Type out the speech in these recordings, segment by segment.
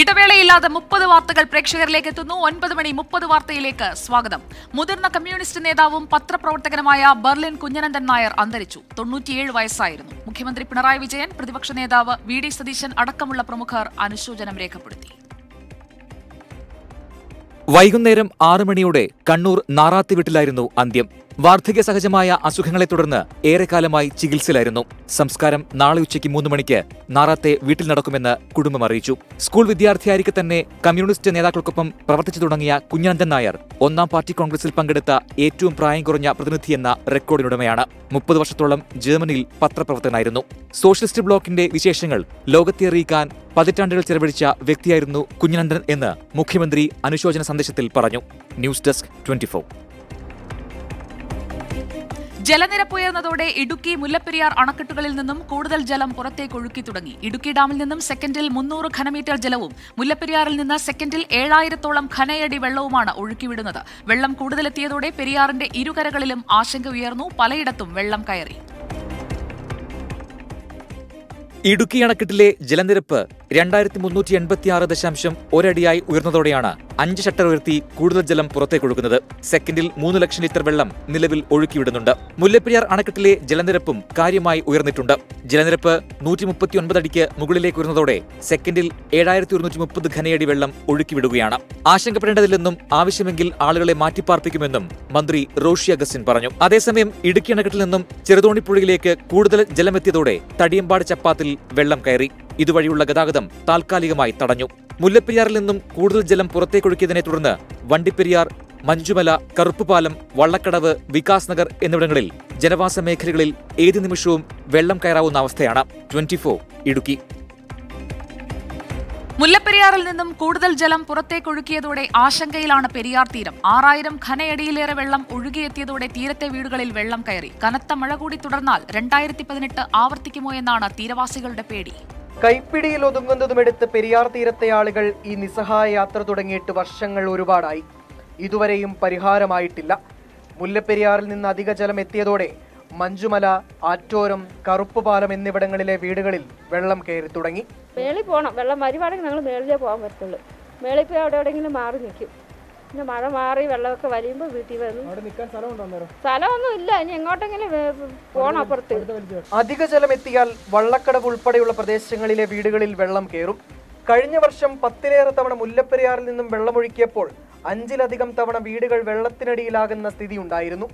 ഇടവേളയില്ലാതെ മുപ്പത് വാർത്തകൾ പ്രേക്ഷകരിലേക്ക് എത്തുന്നു ഒൻപത് മണി മുപ്പത് വാർത്തയിലേക്ക് സ്വാഗതം. മുതിർന്ന കമ്മ്യൂണിസ്റ്റ് നേതാവും പത്രപ്രവർത്തകനുമായ ബർലിൻ കുഞ്ഞനന്ദൻ നായർ അന്തരിച്ചു. തൊണ്ണൂറ്റിയേഴ് വയസ്സായിരുന്നു. മുഖ്യമന്ത്രി പിണറായി വിജയൻ പ്രതിപക്ഷ നേതാവ് വി ഡി സതീശൻ അടക്കമുള്ള പ്രമുഖർ അനുശോചനം രേഖപ്പെടുത്തി. വൈകുന്നേരം ആറ് മണിയോടെ കണ്ണൂർ നാറാത്തി വീട്ടിലായിരുന്നു അന്ത്യം. വാർദ്ധക്യ സഹജമായ അസുഖങ്ങളെ തുടർന്ന് ഏറെക്കാലമായി ചികിത്സയിലായിരുന്നു. സംസ്കാരം നാളെ ഉച്ചയ്ക്ക് മൂന്ന് മണിക്ക് നാറാത്തെ വീട്ടിൽ നടക്കുമെന്ന് കുടുംബം അറിയിച്ചു. സ്കൂൾ വിദ്യാർത്ഥിയായിരിക്കെ തന്നെ കമ്മ്യൂണിസ്റ്റ് നേതാക്കൾക്കൊപ്പം പ്രവർത്തിച്ചു തുടങ്ങിയ കുഞ്ഞനന്ദൻ നായർ ഒന്നാം പാർട്ടി കോൺഗ്രസിൽ പങ്കെടുത്ത ഏറ്റവും പ്രായം കുറഞ്ഞ പ്രതിനിധിയെന്ന റെക്കോർഡിനുടമയാണ്. മുപ്പത് വർഷത്തോളം ജർമ്മനിയിൽ പത്രപ്രവർത്തകനായിരുന്നു. സോഷ്യലിസ്റ്റ് ബ്ലോക്കിന്റെ വിശേഷങ്ങൾ ലോകത്തെ അറിയിക്കാൻ പതിറ്റാണ്ടുകൾ ചെലവഴിച്ച വ്യക്തിയായിരുന്നു കുഞ്ഞനന്ദൻ എന്ന് മുഖ്യമന്ത്രി അനുശോചന സന്ദേശത്തിൽ പറഞ്ഞു. ന്യൂസ് ഡെസ്ക് ട്വന്റി ജലനിരപ്പ് ഉയർന്നതോടെ ഇടുക്കി മുല്ലപ്പെരിയാർ അണക്കെട്ടുകളിൽ നിന്നും കൂടുതൽ ജലം പുറത്തേക്ക് ഒഴുക്കി തുടങ്ങി. ഇടുക്കി ഡാമിൽ നിന്നും സെക്കൻഡിൽ മുന്നൂറ് ഘനമീറ്റർ ജലവും മുല്ലപ്പെരിയാറിൽ നിന്ന് സെക്കൻഡിൽ ഏഴായിരത്തോളം ഘനയടി വെള്ളവുമാണ് ഒഴുക്കിവിടുന്നത്. വെള്ളം കൂടുതലെത്തിയതോടെ പെരിയാറിന്റെ ഇരുകരകളിലും ആശങ്ക ഉയർന്നു. പലയിടത്തും വെള്ളം കയറി. ഇടുക്കി അണക്കെട്ടിലെ ജലനിരപ്പ് രണ്ടായിരത്തി മുന്നൂറ്റി എൺപത്തിയാറ് ദശാംശം ഒരടിയായി ഉയർന്നതോടെയാണ് അഞ്ച് ഷട്ടർ ഉയർത്തി കൂടുതൽ ജലം പുറത്തേക്കൊഴുക്കുന്നത് സെക്കൻഡിൽ മൂന്ന് ലക്ഷം ലിറ്റർ വെള്ളം നിലവിൽ ഒഴുക്കിവിടുന്നുണ്ട്. മുല്ലപ്പെരിയാർ അണക്കെട്ടിലെ ജലനിരപ്പും കാര്യമായി ഉയർന്നിട്ടുണ്ട്. ജലനിരപ്പ് നൂറ്റി മുപ്പത്തിയൊൻപത് അടിക്ക് മുകളിലേക്ക് ഉയർന്നതോടെ സെക്കൻഡിൽ ഏഴായിരത്തി ഒരുന്നൂറ്റി മുപ്പത് ഘനയടി വെള്ളം ഒഴുക്കിവിടുകയാണ്. ആശങ്കപ്പെടേണ്ടതില്ലെന്നും ആവശ്യമെങ്കിൽ ആളുകളെ മാറ്റിപ്പാർപ്പിക്കുമെന്നും മന്ത്രി റോഷി അഗസ്റ്റിൻ പറഞ്ഞു. അതേസമയം ഇടുക്കി അണക്കെട്ടിൽ നിന്നും ചെറുതോണിപ്പുഴയിലേക്ക് കൂടുതൽ ജലമെത്തിയതോടെ തടിയമ്പാട് ചപ്പാത്തിൽ വെള്ളം കയറി. ഇതുവഴിയുള്ള ഗതാഗതം താൽക്കാലികമായി തടഞ്ഞു. മുല്ലപ്പെരിയാറിൽ നിന്നും കൂടുതൽ ജലം പുറത്തേക്കൊഴുക്കിയതിനെ തുടർന്ന് വണ്ടിപ്പെരിയാർ മഞ്ചുമല കറുപ്പുപാലം വള്ളക്കടവ് വികാസ് നഗർ എന്നിവിടങ്ങളിൽ ജനവാസ മേഖലകളിൽ ഏത് നിമിഷവും വെള്ളം കയറാവുന്ന അവസ്ഥയാണ്. ട്വന്റി ഇടുക്കി. മുല്ലപ്പെരിയാറിൽ നിന്നും കൂടുതൽ ജലം പുറത്തേക്കൊഴുക്കിയതോടെ ആശങ്കയിലാണ് പെരിയാർ തീരം. ആറായിരം ഘനയടിയിലേറെ വെള്ളം ഒഴുകിയെത്തിയതോടെ തീരത്തെ വീടുകളിൽ വെള്ളം കയറി. കനത്ത മഴ കൂടി തുടർന്നാൽ രണ്ടായിരത്തി പതിനെട്ട് ആവർത്തിക്കുമോ എന്നാണ് തീരവാസികളുടെ പേടി. കൈപ്പിടിയിൽ ഒതുങ്ങുന്നതുമെടുത്ത് പെരിയാർ തീരത്തെ ആളുകൾ ഈ നിസ്സഹായ യാത്ര തുടങ്ങിയിട്ട് വർഷങ്ങൾ ഒരുപാടായി. ഇതുവരെയും പരിഹാരമായിട്ടില്ല. മുല്ലപ്പെരിയാറിൽ നിന്ന് അധിക ജലം എത്തിയതോടെ മഞ്ചുമല ആറ്റോരം കറുപ്പുപാലം എന്നിവിടങ്ങളിലെ വീടുകളിൽ വെള്ളം കയറി തുടങ്ങി. മേളിൽ പോകണം വെള്ളം വരുവാണെങ്കിൽ ഞങ്ങൾ മേളിലേ പോകാൻ പറ്റുള്ളൂ. മേളിൽ പോയി അവിടെ എവിടെയെങ്കിലും മാറി നിൽക്കും. പിന്നെ മഴ മാറി വെള്ളമൊക്കെ വലിയുമ്പോൾ വീട്ടിൽ വന്നു സ്ഥലമൊന്നും ഇല്ല. ഇനി എങ്ങോട്ടെങ്കിലും പോകണം അപ്പുറത്ത്. അധിക ജലം എത്തിയാൽ വള്ളക്കടവ് ഉൾപ്പെടെയുള്ള പ്രദേശങ്ങളിലെ വീടുകളിൽ വെള്ളം കയറും. കഴിഞ്ഞ വർഷം പത്തിലേറെ തവണ മുല്ലപ്പെരിയാറിൽ നിന്നും വെള്ളമൊഴുക്കിയപ്പോൾ അഞ്ചിലധികം തവണ വീടുകൾ വെള്ളത്തിനടിയിലാകുന്ന സ്ഥിതി ഉണ്ടായിരുന്നു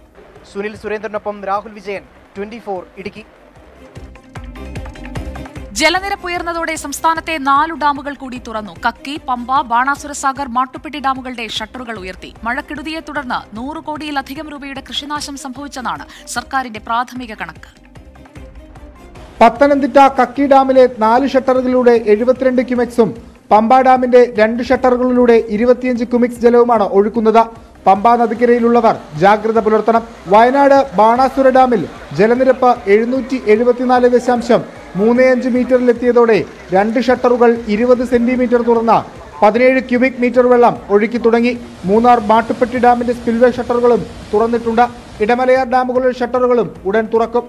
സുനിൽ സുരേന്ദ്രനൊപ്പം രാഹുൽ വിജയൻ ട്വന്റി ഇടുക്കി. ജലനിരപ്പ് ഉയർന്നതോടെ സംസ്ഥാനത്തെ നാലു ഡാമുകൾ കൂടി തുറന്നു. കക്കി പമ്പ ബാണാസുരസാഗർ മാട്ടുപ്പെട്ടി ഡാമുകളുടെ ഷട്ടറുകൾ ഉയർത്തി. മഴക്കെടുതിയെ തുടർന്ന് നൂറ് കോടിയിലധികം രൂപയുടെ കൃഷിനാശം സംഭവിച്ചതാണ് സർക്കാരിന്റെ പ്രാഥമിക കണക്ക്. പത്തനംതിട്ട കക്കി ഡാമിലെ നാല് ഷട്ടറുകളിലൂടെ എഴുപത്തിരണ്ട് ക്യുമെക്സും പമ്പ ഡാമിന്റെ രണ്ട് ഷട്ടറുകളിലൂടെ ഇരുപത്തിയഞ്ച് ക്യുമിക്സ് ജലവുമാണ് ഒഴുക്കുന്നത്. പമ്പ നദിക്കരയിലുള്ളവർ ജാഗ്രത പുലർത്തണം. വയനാട് ബാണാസുര ഡാമിൽ ജലനിരപ്പ് എഴുന്നൂറ്റി എഴുപത്തിനാല് ദശാംശം മൂന്ന് അഞ്ച് മീറ്ററിലെത്തിയതോടെ രണ്ട് ഷട്ടറുകൾ ഇരുപത് സെന്റിമീറ്റർ തുറന്ന പതിനേഴ് ക്യൂബിക് മീറ്റർ വെള്ളം ഒഴുക്കി തുടങ്ങി. മൂന്നാർ മാട്ടുപ്പെട്ടി ഡാമിന്റെ സ്പിൽവേ ഷട്ടറുകളും തുറന്നിട്ടുണ്ട്. ഇടമലയാർ ഡാമുകളുടെ ഷട്ടറുകളും ഉടൻ തുറക്കും.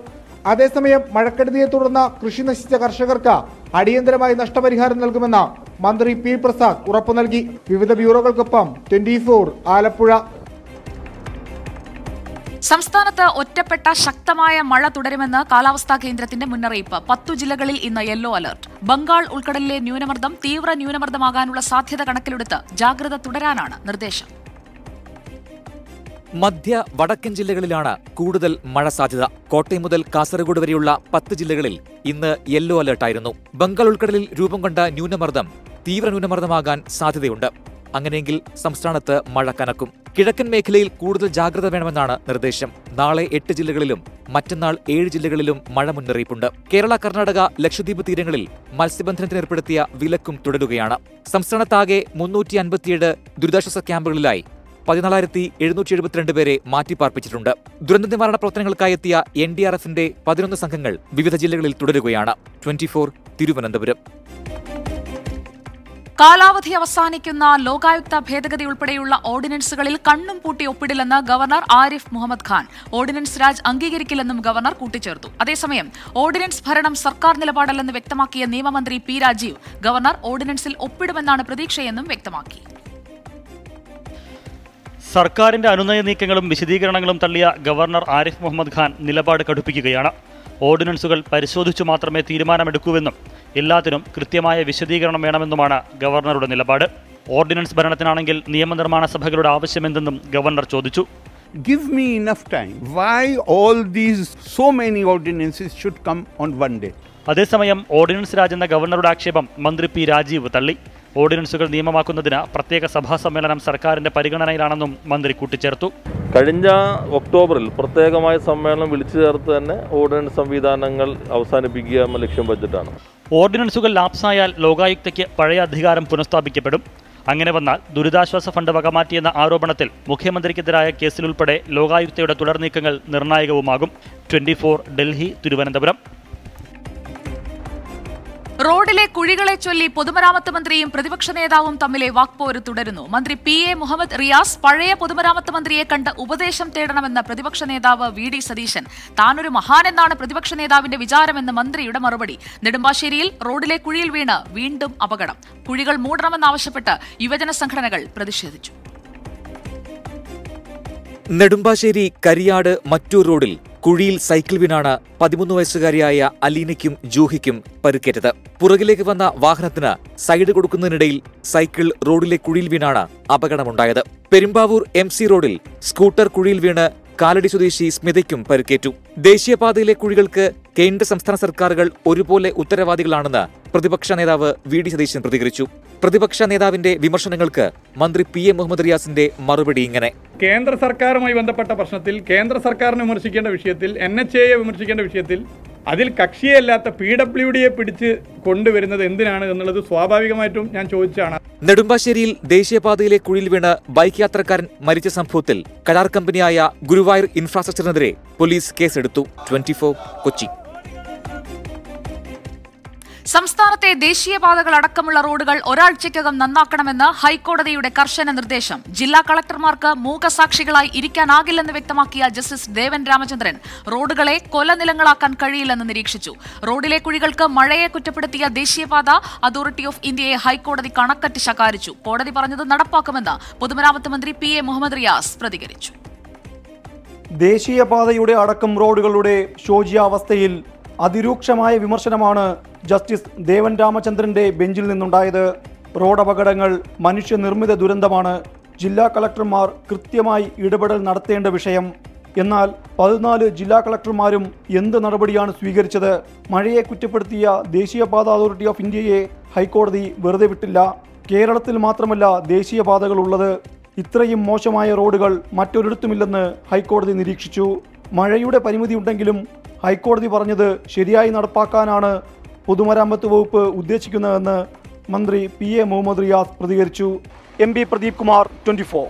അതേസമയം മഴക്കെടുതിയെ തുടർന്ന് കൃഷി നശിച്ച കർഷകർക്ക് അടിയന്തരമായി നഷ്ടപരിഹാരം നൽകുമെന്ന് മന്ത്രി പി പ്രസാദ് ഉറപ്പു നൽകി. വിവിധ ബ്യൂറോകൾക്കൊപ്പം ട്വന്റി ആലപ്പുഴ. സംസ്ഥാനത്ത് ഒറ്റപ്പെട്ട ശക്തമായ മഴ തുടരുമെന്ന് കാലാവസ്ഥാ കേന്ദ്രത്തിന്റെ മുന്നറിയിപ്പ്. പത്തു ജില്ലകളിൽ ഇന്ന് യെല്ലോ അലർട്ട്. ബംഗാൾ ഉൾക്കടലിലെ ന്യൂനമർദ്ദം തീവ്ര ന്യൂനമർദ്ദമാകാനുള്ള സാധ്യത കണക്കിലെടുത്ത് ജാഗ്രത തുടരാനാണ് നിർദ്ദേശം. മധ്യ വടക്കൻ ജില്ലകളിലാണ് കൂടുതൽ മഴ സാധ്യത. കോട്ടയം മുതൽ കാസർഗോഡ് വരെയുള്ള പത്ത് ജില്ലകളിൽ ഇന്ന് യെല്ലോ അലർട്ടായിരുന്നു. ബംഗാൾ ഉൾക്കടലിൽ രൂപം കൊണ്ട ന്യൂനമർദ്ദം തീവ്ര ന്യൂനമർദ്ദമാകാൻ സാധ്യതയുണ്ട്. അങ്ങനെയെങ്കിൽ സംസ്ഥാനത്ത് മഴ കനക്കും. കിഴക്കൻ മേഖലയിൽ കൂടുതൽ ജാഗ്രത വേണമെന്നാണ് നിർദ്ദേശം. നാളെ എട്ട് ജില്ലകളിലും മറ്റന്നാൾ ഏഴ് ജില്ലകളിലും മഴ മുന്നറിയിപ്പുണ്ട്. കേരള കർണാടക ലക്ഷദ്വീപ് തീരങ്ങളിൽ മത്സ്യബന്ധനത്തിന് ഏർപ്പെടുത്തിയ വിലക്കും തുടരുകയാണ്. സംസ്ഥാനത്താകെ മുന്നൂറ്റി അൻപത്തിയേഴ് ദുരിതാശ്വാസ ക്യാമ്പുകളിലായി പതിനാലായിരത്തി എഴുന്നൂറ്റി എഴുപത്തിരണ്ട് പേരെ മാറ്റിപ്പാർപ്പിച്ചിട്ടുണ്ട്. ദുരന്ത നിവാരണ പ്രവർത്തനങ്ങൾക്കായി എത്തിയ എൻ ഡി ആർ എഫിന്റെ പതിനൊന്ന് സംഘങ്ങൾ വിവിധ ജില്ലകളിൽ തുടരുകയാണ്. Twenty four Thiruvananthapuram. കാലാവധി അവസാനിക്കുന്ന ലോകായുക്ത ഭേദഗതി ഉൾപ്പെടെയുള്ള ഓർഡിനൻസുകളിൽ കണ്ണും പൂട്ടി ഒപ്പിടില്ലെന്ന് ഗവർണർ ആരിഫ് മുഹമ്മദ് ഖാൻ. ഓർഡിനൻസ് രാജ് അംഗീകരിക്കില്ലെന്നും ഗവർണർ കൂട്ടിച്ചേർത്തു. അതേസമയം ഓർഡിനൻസ് ഭരണം സർക്കാർ നിലപാടല്ലെന്ന് വ്യക്തമാക്കിയ നിയമമന്ത്രി പി രാജീവ് ഗവർണർ ഓർഡിനൻസിൽ ഒപ്പിടുമെന്നാണ് പ്രതീക്ഷയെന്നും വ്യക്തമാക്കി. സർക്കാരിന്റെ അനുനയ നീക്കങ്ങളും വിശദീകരണങ്ങളും തള്ളിയ ഗവർണർ ആരിഫ് മുഹമ്മദ് ഖാൻ നിലപാട് കടുപ്പിക്കുകയാണ്. ഓർഡിനൻസുകൾ പരിശോധിച്ചു മാത്രമേ തീരുമാനമെടുക്കൂവെന്നും എല്ലാത്തിനും കൃത്യമായ വിശദീകരണം വേണമെന്നുമാണ് ഗവർണറുടെ നിലപാട്. ഓർഡിനൻസ് ഭരണത്തിനാണെങ്കിൽ നിയമനിർമ്മാണ സഭകളുടെ ആവശ്യമെന്തെന്നും ഗവർണർ ചോദിച്ചു. Give me enough time. Why all these so many ordinances should come on one day? അതേസമയം ഓർഡിനൻസ് രാജ് എന്ന ഗവർണറുടെ ആക്ഷേപം മന്ത്രി പി രാജീവ് തള്ളി. ഓർഡിനൻസുകൾ നിയമമാക്കുന്നതിന് പ്രത്യേക സഭാ സമ്മേളനം സർക്കാരിന്റെ പരിഗണനയിലാണെന്നും മന്ത്രി കൂട്ടിച്ചേർത്തു. കഴിഞ്ഞ ഒക്ടോബറിൽ പ്രത്യേകമായ സമ്മേളനം വിളിച്ചു ചേർത്ത് തന്നെ ഓർഡിനൻസ് സംവിധാനങ്ങൾ അവസാനിപ്പിക്കുക എന്ന ലക്ഷ്യം വെച്ചിട്ടാണ്. ഓർഡിനൻസുകൾ ലാപ്സായാൽ ലോകായുക്തയ്ക്ക് പഴയ അധികാരം പുനഃസ്ഥാപിക്കപ്പെടും. അങ്ങനെ വന്നാൽ ദുരിതാശ്വാസ ഫണ്ട് വകമാറ്റിയെന്ന ആരോപണത്തിൽ മുഖ്യമന്ത്രിക്കെതിരായ കേസിലുൾപ്പെടെ ലോകായുക്തയുടെ തുടർ നീക്കങ്ങൾ നിർണായകവുമാകും. ട്വന്റി ഡൽഹി തിരുവനന്തപുരം. റോഡിലെ കുഴികളെ ചൊല്ലി പൊതുമരാമത്ത് മന്ത്രിയും പ്രതിപക്ഷ നേതാവും തമ്മിലെ വാക്പോര് തുടരുന്നു. മന്ത്രി പി എ മുഹമ്മദ് റിയാസ് പഴയ പൊതുമരാമത്ത് മന്ത്രിയെ കണ്ട് ഉപദേശം തേടണമെന്ന പ്രതിപക്ഷ നേതാവ് വി ഡി സതീശൻ. താനൊരു മഹാനെന്നാണ് പ്രതിപക്ഷ നേതാവിന്റെ വിചാരമെന്ന് മന്ത്രിയുടെ മറുപടി. നെടുമ്പാശ്ശേരിയിൽ റോഡിലെ കുഴിയിൽ വീണ് വീണ്ടും അപകടം. കുഴികൾ മൂടണമെന്നാവശ്യപ്പെട്ട് യുവജന സംഘടനകൾ പ്രതിഷേധിച്ചു. നെടുമ്പാശ്ശേരി കരിയാട് മറ്റൂർ റോഡിൽ കുഴിയിൽ സൈക്കിൾ വീണാണ് പതിമൂന്ന് വയസ്സുകാരിയായ അലീനയ്ക്കും ജൂഹിക്കും പരുക്കേറ്റത്. പുറകിലേക്ക് വന്ന വാഹനത്തിന് സൈഡ് കൊടുക്കുന്നതിനിടയിൽ സൈക്കിൾ റോഡിലെ കുഴിയിൽ വീണാണ് അപകടമുണ്ടായത്. പെരുമ്പാവൂർ എം സി റോഡിൽ സ്കൂട്ടർ കുഴിയിൽ വീണ് കാലടി സ്വദേശി സ്മിതയ്ക്കും പരുക്കേറ്റു. ദേശീയപാതയിലെ കുഴികൾക്ക് കേന്ദ്ര സംസ്ഥാന സർക്കാരുകൾ ഒരുപോലെ ഉത്തരവാദികളാണെന്ന് പ്രതിപക്ഷ നേതാവ് വി ഡി സതീശൻ പ്രതികരിച്ചു. പ്രതിപക്ഷ നേതാവിന്റെ വിമർശനങ്ങൾക്ക് മന്ത്രി പി എ മുഹമ്മദ് റിയാസിന്റെ മറുപടി ഇങ്ങനെ. കേന്ദ്ര സർക്കാരുമായി ബന്ധപ്പെട്ട പ്രശ്നത്തിൽ കേന്ദ്ര സർക്കാരിനെ വിമർശിക്കേണ്ട വിഷയത്തിൽ എൻ എച്ച് എയെ വിമർശിക്കേണ്ട വിഷയത്തിൽ അതിൽ കക്ഷിയല്ലാത്ത പി ഡബ്ല്യു ഡിയെ പിടിച്ച് കൊണ്ടുവരുന്നത് എന്തിനാണ് എന്നുള്ളത് സ്വാഭാവികമായിട്ടും ഞാൻ ചോദിച്ചാണ്. നെടുമ്പാശ്ശേരിയിൽ ദേശീയപാതയിലെ കുഴിയിൽ വീണ് ബൈക്ക് യാത്രക്കാരൻ മരിച്ച സംഭവത്തിൽ കരാർ കമ്പനിയായ ഗുരുവായൂർ ഇൻഫ്രാസ്ട്രക്ചറിനെതിരെ പോലീസ് കേസെടുത്തു. ട്വന്റി കൊച്ചി. സംസ്ഥാനത്തെ ദേശീയപാതകൾ അടക്കമുള്ള റോഡുകൾ ഒരാഴ്ചയ്ക്കകം നന്നാക്കണമെന്ന് ഹൈക്കോടതിയുടെ കർശന നിർദ്ദേശം. ജില്ലാ കളക്ടർമാർക്ക് മൂകസാക്ഷികളായി ഇരിക്കാനാകില്ലെന്ന് വ്യക്തമാക്കിയ ജസ്റ്റിസ് ദേവൻ രാമചന്ദ്രൻ. റോഡുകളെ കൊലനിലങ്ങളാക്കാൻ കഴിയില്ലെന്ന് നിരീക്ഷിച്ചു. റോഡിലെ കുഴികൾക്ക് മഴയെ കുറ്റപ്പെടുത്തിയ ദേശീയപാത അതോറിറ്റി ഓഫ് ഇന്ത്യയെ ഹൈക്കോടതി കണക്കറ്റ് ശകാരിച്ചു. കോടതി പറഞ്ഞത് നടപ്പാക്കുമെന്ന് പൊതുമരാമത്ത് മന്ത്രി പി എ മുഹമ്മദ് റിയാസ് പ്രതികരിച്ചു. ദേശീയപാതയുടെ അടക്കം റോഡുകളുടെ ശോച്യാവസ്ഥയിൽ അതിരൂക്ഷമായ വിമർശനമാണ് ജസ്റ്റിസ് ദേവൻ രാമചന്ദ്രന്റെ ബെഞ്ചിൽ നിന്നുണ്ടായത്. റോഡപകടങ്ങൾ മനുഷ്യനിർമ്മിത ദുരന്തമാണ് ജില്ലാ കളക്ടർമാർ കൃത്യമായി ഇടപെടൽ നടത്തേണ്ട വിഷയം. എന്നാൽ പതിനാല് ജില്ലാ കളക്ടർമാരും എന്ത് നടപടിയാണ് സ്വീകരിച്ചത്? മഴയെ കുറ്റപ്പെടുത്തിയ ദേശീയപാത അതോറിറ്റി ഓഫ് ഇന്ത്യയെ ഹൈക്കോടതി വെറുതെ വിട്ടില്ല. കേരളത്തിൽ മാത്രമല്ല ദേശീയപാതകൾ ഉള്ളത്. ഇത്രയും മോശമായ റോഡുകൾ മറ്റൊരിടത്തുമില്ലെന്ന് ഹൈക്കോടതി നിരീക്ഷിച്ചു. മഴയുടെ പരിമിതിയുണ്ടെങ്കിലും ഹൈക്കോടതി പറഞ്ഞത് ശരിയായി നടപ്പാക്കാനാണ് പൊതുമരാമത്ത് വകുപ്പ് ഉദ്ദേശിക്കുന്നതെന്ന് മന്ത്രി പി എ മുഹമ്മദ് റിയാസ് പ്രതികരിച്ചു. M P Pradeep Kumar twenty four.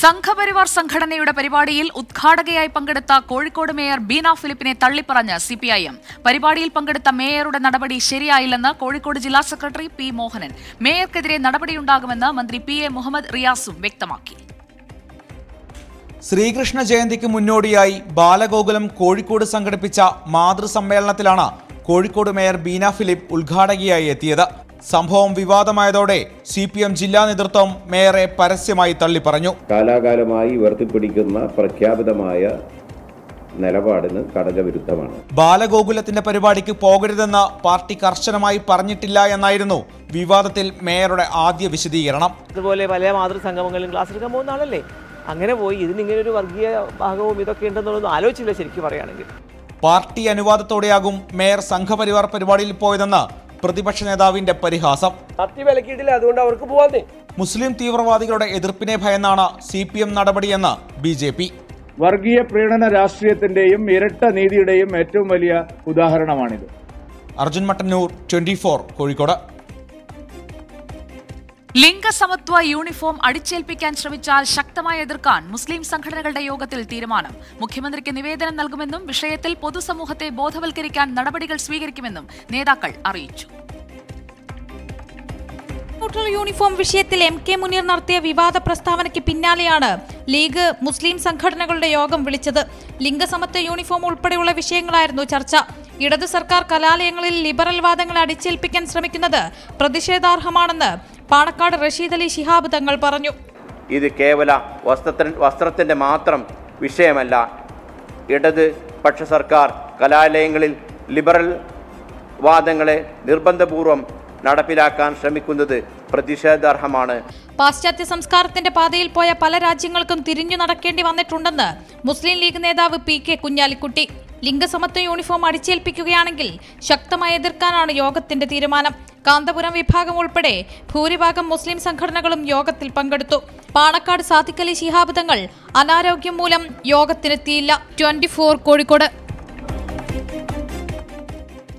Sangh Parivar സംഘടനയുടെ പരിപാടിയിൽ ഉദ്ഘാടകയായി പങ്കെടുത്ത കോഴിക്കോട് മേയർ ബീന ഫിലിപ്പിനെ തള്ളിപ്പറഞ്ഞ് സിപിഐഎം. പരിപാടിയിൽ പങ്കെടുത്ത മേയറുടെ നടപടി ശരിയായില്ലെന്ന് കോഴിക്കോട് ജില്ലാ സെക്രട്ടറി പി മോഹനൻ. മേയർക്കെതിരെ നടപടിയുണ്ടാകുമെന്ന് മന്ത്രി പി എ മുഹമ്മദ് റിയാസും വ്യക്തമാക്കി. ശ്രീകൃഷ്ണ ജയന്തിക്ക് മുന്നോടിയായി ബാലഗോകുലം കോഴിക്കോട് സംഘടിപ്പിച്ച മാതൃസമ്മേളനത്തിലാണ് കോഴിക്കോട് മേയർ ബീന ഫിലിപ്പ് ഉദ്ഘാടകയായി എത്തിയത്. സംഭവം വിവാദമായതോടെ സി പി എം ജില്ലാ നേതൃത്വം മേയറെ പരസ്യമായി തള്ളിപ്പറഞ്ഞു. കാലാകാലമായി ഉയർത്തിപ്പിടിക്കുന്ന പ്രഖ്യാപിതമായ നിലപാടിന് ഘടകവിരുദ്ധമാണ് ബാലഗോകുലത്തിന്റെ പരിപാടിക്ക് പോകരുതെന്ന് പാർട്ടി കർശനമായി പറഞ്ഞിട്ടില്ല എന്നായിരുന്നു വിവാദത്തിൽ മേയറുടെ ആദ്യ വിശദീകരണം. അതുപോലെ പല മാതൃസംഗമങ്ങളിലും ക്ലാസ് എടുക്കാൻ പോകുന്ന ആളല്ലേ? അങ്ങനെ പോയി. ഇതിനിങ്ങനെ ഒരു വർഗീയ ഭാഗവും ഇതൊക്കെ ഉണ്ടെന്നുള്ളതൊന്നും ആലോചിച്ചില്ല ശരിക്കും പറയുകയാണെങ്കിൽ. പാർട്ടി അനുവാദത്തോടെയാകും മേയർ സംഘപരിവാർ പരിപാടിയിൽ പോയതെന്ന് പ്രതിപക്ഷ നേതാവിന്റെ പരിഹാസം. പാർട്ടി വിലക്കിയിട്ടില്ല. അതുകൊണ്ട് അവർക്ക് പോവാതെ മുസ്ലിം തീവ്രവാദികളുടെ എതിർപ്പിനെ ഭയന്നാണ് സി പി എം നടപടിയെന്ന് ബി ജെ പി വർഗീയ പ്രീണന രാഷ്ട്രീയത്തിന്റെയും ഇരട്ട നീതിയുടെയും ഏറ്റവും വലിയ ഉദാഹരണമാണിത്. അർജുൻ മട്ടന്നൂർ ട്വന്റി കോഴിക്കോട്. ലിംഗസമത്വ യൂണിഫോം അടിച്ചേൽപ്പിക്കാൻ ശ്രമിച്ചാൽ ശക്തമായി എതിർക്കാൻ മുസ്ലിം സംഘടനകളുടെ യോഗത്തിൽ തീരുമാനം. മുഖ്യമന്ത്രിക്ക് നിവേദനം നൽകുമെന്നും വിഷയത്തിൽ പൊതുസമൂഹത്തെ ബോധവൽക്കരിക്കാൻ നടപടികൾ സ്വീകരിക്കുമെന്നും നേതാക്കൾ അറിയിച്ചു. യൂണിഫോം വിഷയത്തിൽ എം കെ മുനീർ നടത്തിയ വിവാദ പ്രസ്താവനയ്ക്ക് പിന്നാലെയാണ് ലീഗ് മുസ്ലിം സംഘടനകളുടെ യോഗം വിളിച്ചത്. ലിംഗസമത്വ യൂണിഫോം ഉൾപ്പെടെയുള്ള വിഷയങ്ങളായിരുന്നു ചർച്ച. ഇടത് സർക്കാർ കലാലയങ്ങളിൽ ലിബറൽ വാദങ്ങൾ അടിച്ചേൽപ്പിക്കാൻ ശ്രമിക്കുന്നത് പ്രതിഷേധാർഹമാണെന്ന് പാണക്കാട് റഷീദ് അലി ശിഹാബ് തങ്ങൾ പറഞ്ഞു. ഇത് കേവല വസ്ത്രത്തിന് വസ്ത്രത്തിന്റെ മാത്രം വിഷയമല്ല. ഇടത് പക്ഷ സർക്കാർ കലാലയങ്ങളിൽ ലിബറൽ വാദങ്ങളെ നിർബന്ധപൂർവം നടപ്പിലാക്കാൻ ശ്രമിക്കുന്നത് പ്രതിഷേധാർഹമാണ്. പാശ്ചാത്യ സംസ്കാരത്തിന്റെ പാതയിൽ പോയ പല രാജ്യങ്ങൾക്കും തിരിഞ്ഞു നടക്കേണ്ടി വന്നിട്ടുണ്ടെന്ന് മുസ്ലിം ലീഗ് നേതാവ് പി കെ കുഞ്ഞാലിക്കുട്ടി. ലിംഗസമത്വ യൂണിഫോം അടിച്ചേൽപ്പിക്കുകയാണെങ്കിൽ ശക്തമായി എതിർക്കാനാണ് യോഗത്തിന്റെ തീരുമാനം. കാന്തപുരം വിഭാഗം ഉൾപ്പെടെ ഭൂരിഭാഗം മുസ്ലിം സംഘടനകളും യോഗത്തിൽ പങ്കെടുത്തു. പാണക്കാട് സാദിഖലി ശിഹാബ് തങ്ങൾ അനാരോഗ്യം മൂലം യോഗത്തിനെത്തിയില്ല. Twenty four Kozhikode.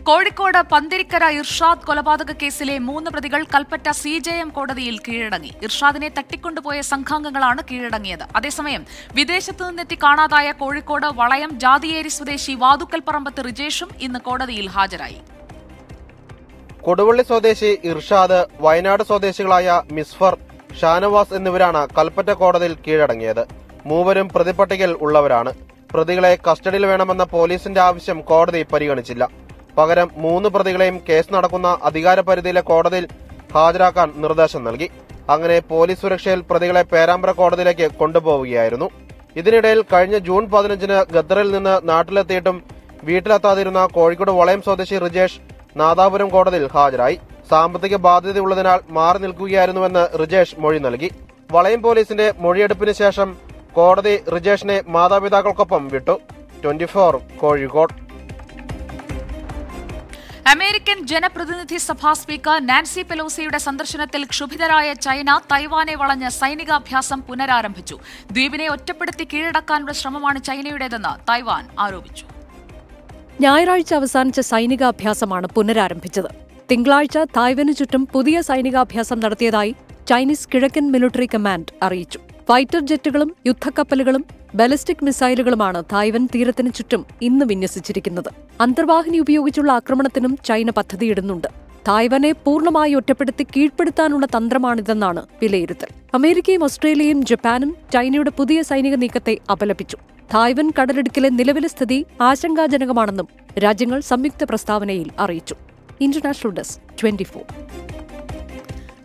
Kozhikode Panthirikkara Irshad കൊലപാതക കേസിലെ മൂന്ന് പ്രതികൾ കൽപ്പറ്റ സി ജെ എം കോടതിയിൽ കീഴടങ്ങി. ഇർഷാദിനെ തട്ടിക്കൊണ്ടുപോയ സംഘാംഗങ്ങളാണ് കീഴടങ്ങിയത്. അതേസമയം വിദേശത്തു നിന്നെത്തി കാണാതായ കോഴിക്കോട് വളയം ജാതിയേരി സ്വദേശി വാതുക്കൽ പറമ്പത്ത് റിജേഷും ഇന്ന് കോടതിയിൽ ഹാജരായി. കൊടുവള്ളി സ്വദേശി ഇർഷാദ് വയനാട് സ്വദേശികളായ മിസ്ഫർ ഷാനവാസ് എന്നിവരാണ് കൽപ്പറ്റ കോടതിയിൽ കീഴടങ്ങിയത്. മൂവരും പ്രതിപട്ടികയിൽ ഉള്ളവരാണ്. പ്രതികളെ കസ്റ്റഡിയിൽ വേണമെന്ന പോലീസിന്റെ ആവശ്യം കോടതി പരിഗണിച്ചില്ല. പകരം മൂന്ന് പ്രതികളെയും കേസ് നടക്കുന്ന അധികാരപരിധിയിലെ കോടതിയിൽ ഹാജരാക്കാൻ നിർദ്ദേശം നൽകി. അങ്ങനെ പോലീസ് സുരക്ഷയിൽ പ്രതികളെ പേരാമ്പ്ര കോടതിയിലേക്ക് കൊണ്ടുപോവുകയായിരുന്നു. ഇതിനിടയിൽ കഴിഞ്ഞ ജൂൺ പതിനഞ്ചിന് ഖത്തറിൽ നിന്ന് നാട്ടിലെത്തിയിട്ടും വീട്ടിലെത്താതിരുന്ന കോഴിക്കോട് വളയം സ്വദേശി റിജേഷ് നാദാപുരം കോടതിയിൽ ഹാജരായി. സാമ്പത്തിക ബാധ്യതയുള്ളതിനാൽ മാറി നിൽക്കുകയായിരുന്നുവെന്ന് റിജേഷ് മൊഴി നൽകി. വളയം പോലീസിന്റെ മൊഴിയെടുപ്പിന് ശേഷം കോടതി റിജേഷിനെ മാതാപിതാക്കൾക്കൊപ്പം വിട്ടു. ട്വന്റി കോഴിക്കോട്. അമേരിക്കൻ ജനപ്രതിനിധി സഭാ സ്പീക്കർ നാൻസി പെലോസിയുടെ സന്ദർശനത്തിൽ ക്ഷുഭിതരായ ചൈന തൈവാനെ വളഞ്ഞ് സൈനികാഭ്യാസം പുനരാരംഭിച്ചു. ദ്വീപിനെ ഒറ്റപ്പെടുത്തി കീഴടക്കാനുള്ള ശ്രമമാണ് ചൈനയുടേതെന്ന് തൈവാൻ ആരോപിച്ചു. ഞായറാഴ്ച അവസാനിച്ച സൈനികാഭ്യാസമാണ് പുനരാരംഭിച്ചത്. തിങ്കളാഴ്ച തായ്വനു ചുറ്റും പുതിയ സൈനികാഭ്യാസം നടത്തിയതായി ചൈനീസ് കിഴക്കൻ മിലിട്ടറി കമാൻഡ് അറിയിച്ചു. ഫൈറ്റർ ജെറ്റുകളും യുദ്ധക്കപ്പലുകളും ബലിസ്റ്റിക് മിസൈലുകളുമാണ് തായ്വൻ തീരത്തിന് ചുറ്റും ഇന്ന് വിന്യസിച്ചിരിക്കുന്നത്. അന്തർവാഹിനി ഉപയോഗിച്ചുള്ള ആക്രമണത്തിനും ചൈന പദ്ധതിയിടുന്നുണ്ട്. തായ്വനെ പൂർണമായി ഒറ്റപ്പെടുത്തി കീഴ്പ്പെടുത്താനുള്ള തന്ത്രമാണിതെന്നാണ് വിലയിരുത്തൽ. അമേരിക്കയും ഓസ്ട്രേലിയയും ജപ്പാനും ചൈനയുടെ പുതിയ സൈനിക നീക്കത്തെ അപലപിച്ചു. തായ്വൻ കടലിടുക്കിലെ നിലവിലെ സ്ഥിതി ആശങ്കാജനകമാണെന്നും രാജ്യങ്ങൾ സംയുക്ത പ്രസ്താവനയിൽ അറിയിച്ചു. ഇന്റർനാഷണൽ ഡെസ്ക് ട്വന്റി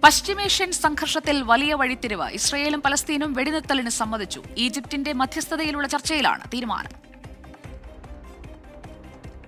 പശ്ചിമേഷ്യൻ സംഘർഷത്തിൽ വലിയ വഴിത്തിരിവ് ഇസ്രയേലും പലസ്തീനും വെടിനിർത്തലിന് സമ്മതിച്ചു. ഈജിപ്തിന്റെ മധ്യസ്ഥതയിലുള്ള ചർച്ചയിലാണ് തീരുമാനം.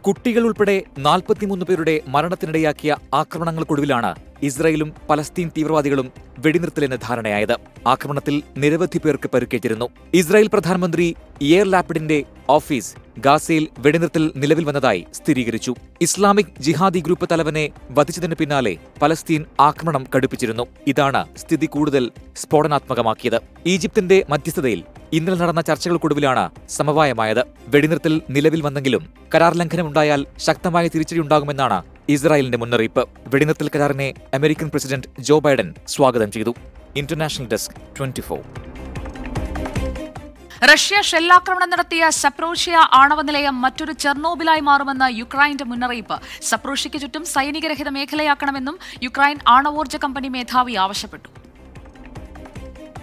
കുട്ടികൾ ഉൾപ്പെടെ നാൽപ്പത്തിമൂന്ന് പേരുടെ മരണത്തിനിടയാക്കിയ ആക്രമണങ്ങൾക്കൊടുവിലാണ് ഇസ്രായേലും പലസ്തീൻ തീവ്രവാദികളും വെടിനിർത്തലിന് ധാരണയായത്. ആക്രമണത്തിൽ നിരവധി പേർക്ക് പരിക്കേറ്റിരുന്നു. ഇസ്രായേൽ പ്രധാനമന്ത്രി എയർ ലാപ്പിഡിന്റെ ഓഫീസ് ഗാസയിൽ വെടിനിർത്തൽ നിലവിൽ വന്നതായി സ്ഥിരീകരിച്ചു. ഇസ്ലാമിക് ജിഹാദി ഗ്രൂപ്പ് തലവനെ വധിച്ചതിന് പിന്നാലെ പലസ്തീൻ ആക്രമണം കടുപ്പിച്ചിരുന്നു. ഇതാണ് സ്ഥിതി കൂടുതൽ സ്ഫോടനാത്മകമാക്കിയത്. ഈജിപ്തിന്റെ മധ്യസ്ഥതയിൽ ഇന്നലെ നടന്ന ചർച്ചകൾക്കൊടുവിലാണ് സമവായമായത്. വെടിനിർത്തൽ നിലവിൽ വന്നെങ്കിലും കരാർ ലംഘനമുണ്ടായാൽ ശക്തമായ തിരിച്ചടിയുണ്ടാകുമെന്നാണ് ഇസ്രായേലിന്റെ മുന്നറിയിപ്പ്. വെടിനിർത്തൽ കരാറിനെ അമേരിക്കൻ പ്രസിഡന്റ് ജോ ബൈഡൻ സ്വാഗതം ചെയ്തു. ഇന്റർനാഷണൽ ഡെസ്ക് ട്വന്റി റഷ്യ ഷെല്ലാക്രമണം നടത്തിയ സപ്രോഷ്യ ആണവ നിലയം മറ്റൊരു ചെർണോബിലായി മാറുമെന്ന് യുക്രൈന്റെ മുന്നറിയിപ്പ്. സപ്രോഷ്യയ്ക്ക് ചുറ്റും സൈനികരഹിത മേഖലയാക്കണമെന്നും യുക്രൈൻ ആണവോർജ കമ്പനി മേധാവി ആവശ്യപ്പെട്ടു.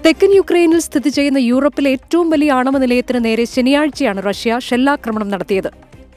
തെക്കൻ യുക്രൈനിൽ സ്ഥിതി ചെയ്യുന്ന യൂറോപ്പിലെ ഏറ്റവും വലിയ ആണവ നിലയത്തിന് നേരെ ശനിയാഴ്ചയാണ് റഷ്യ ഷെല്ലാക്രമണം നടത്തിയത്.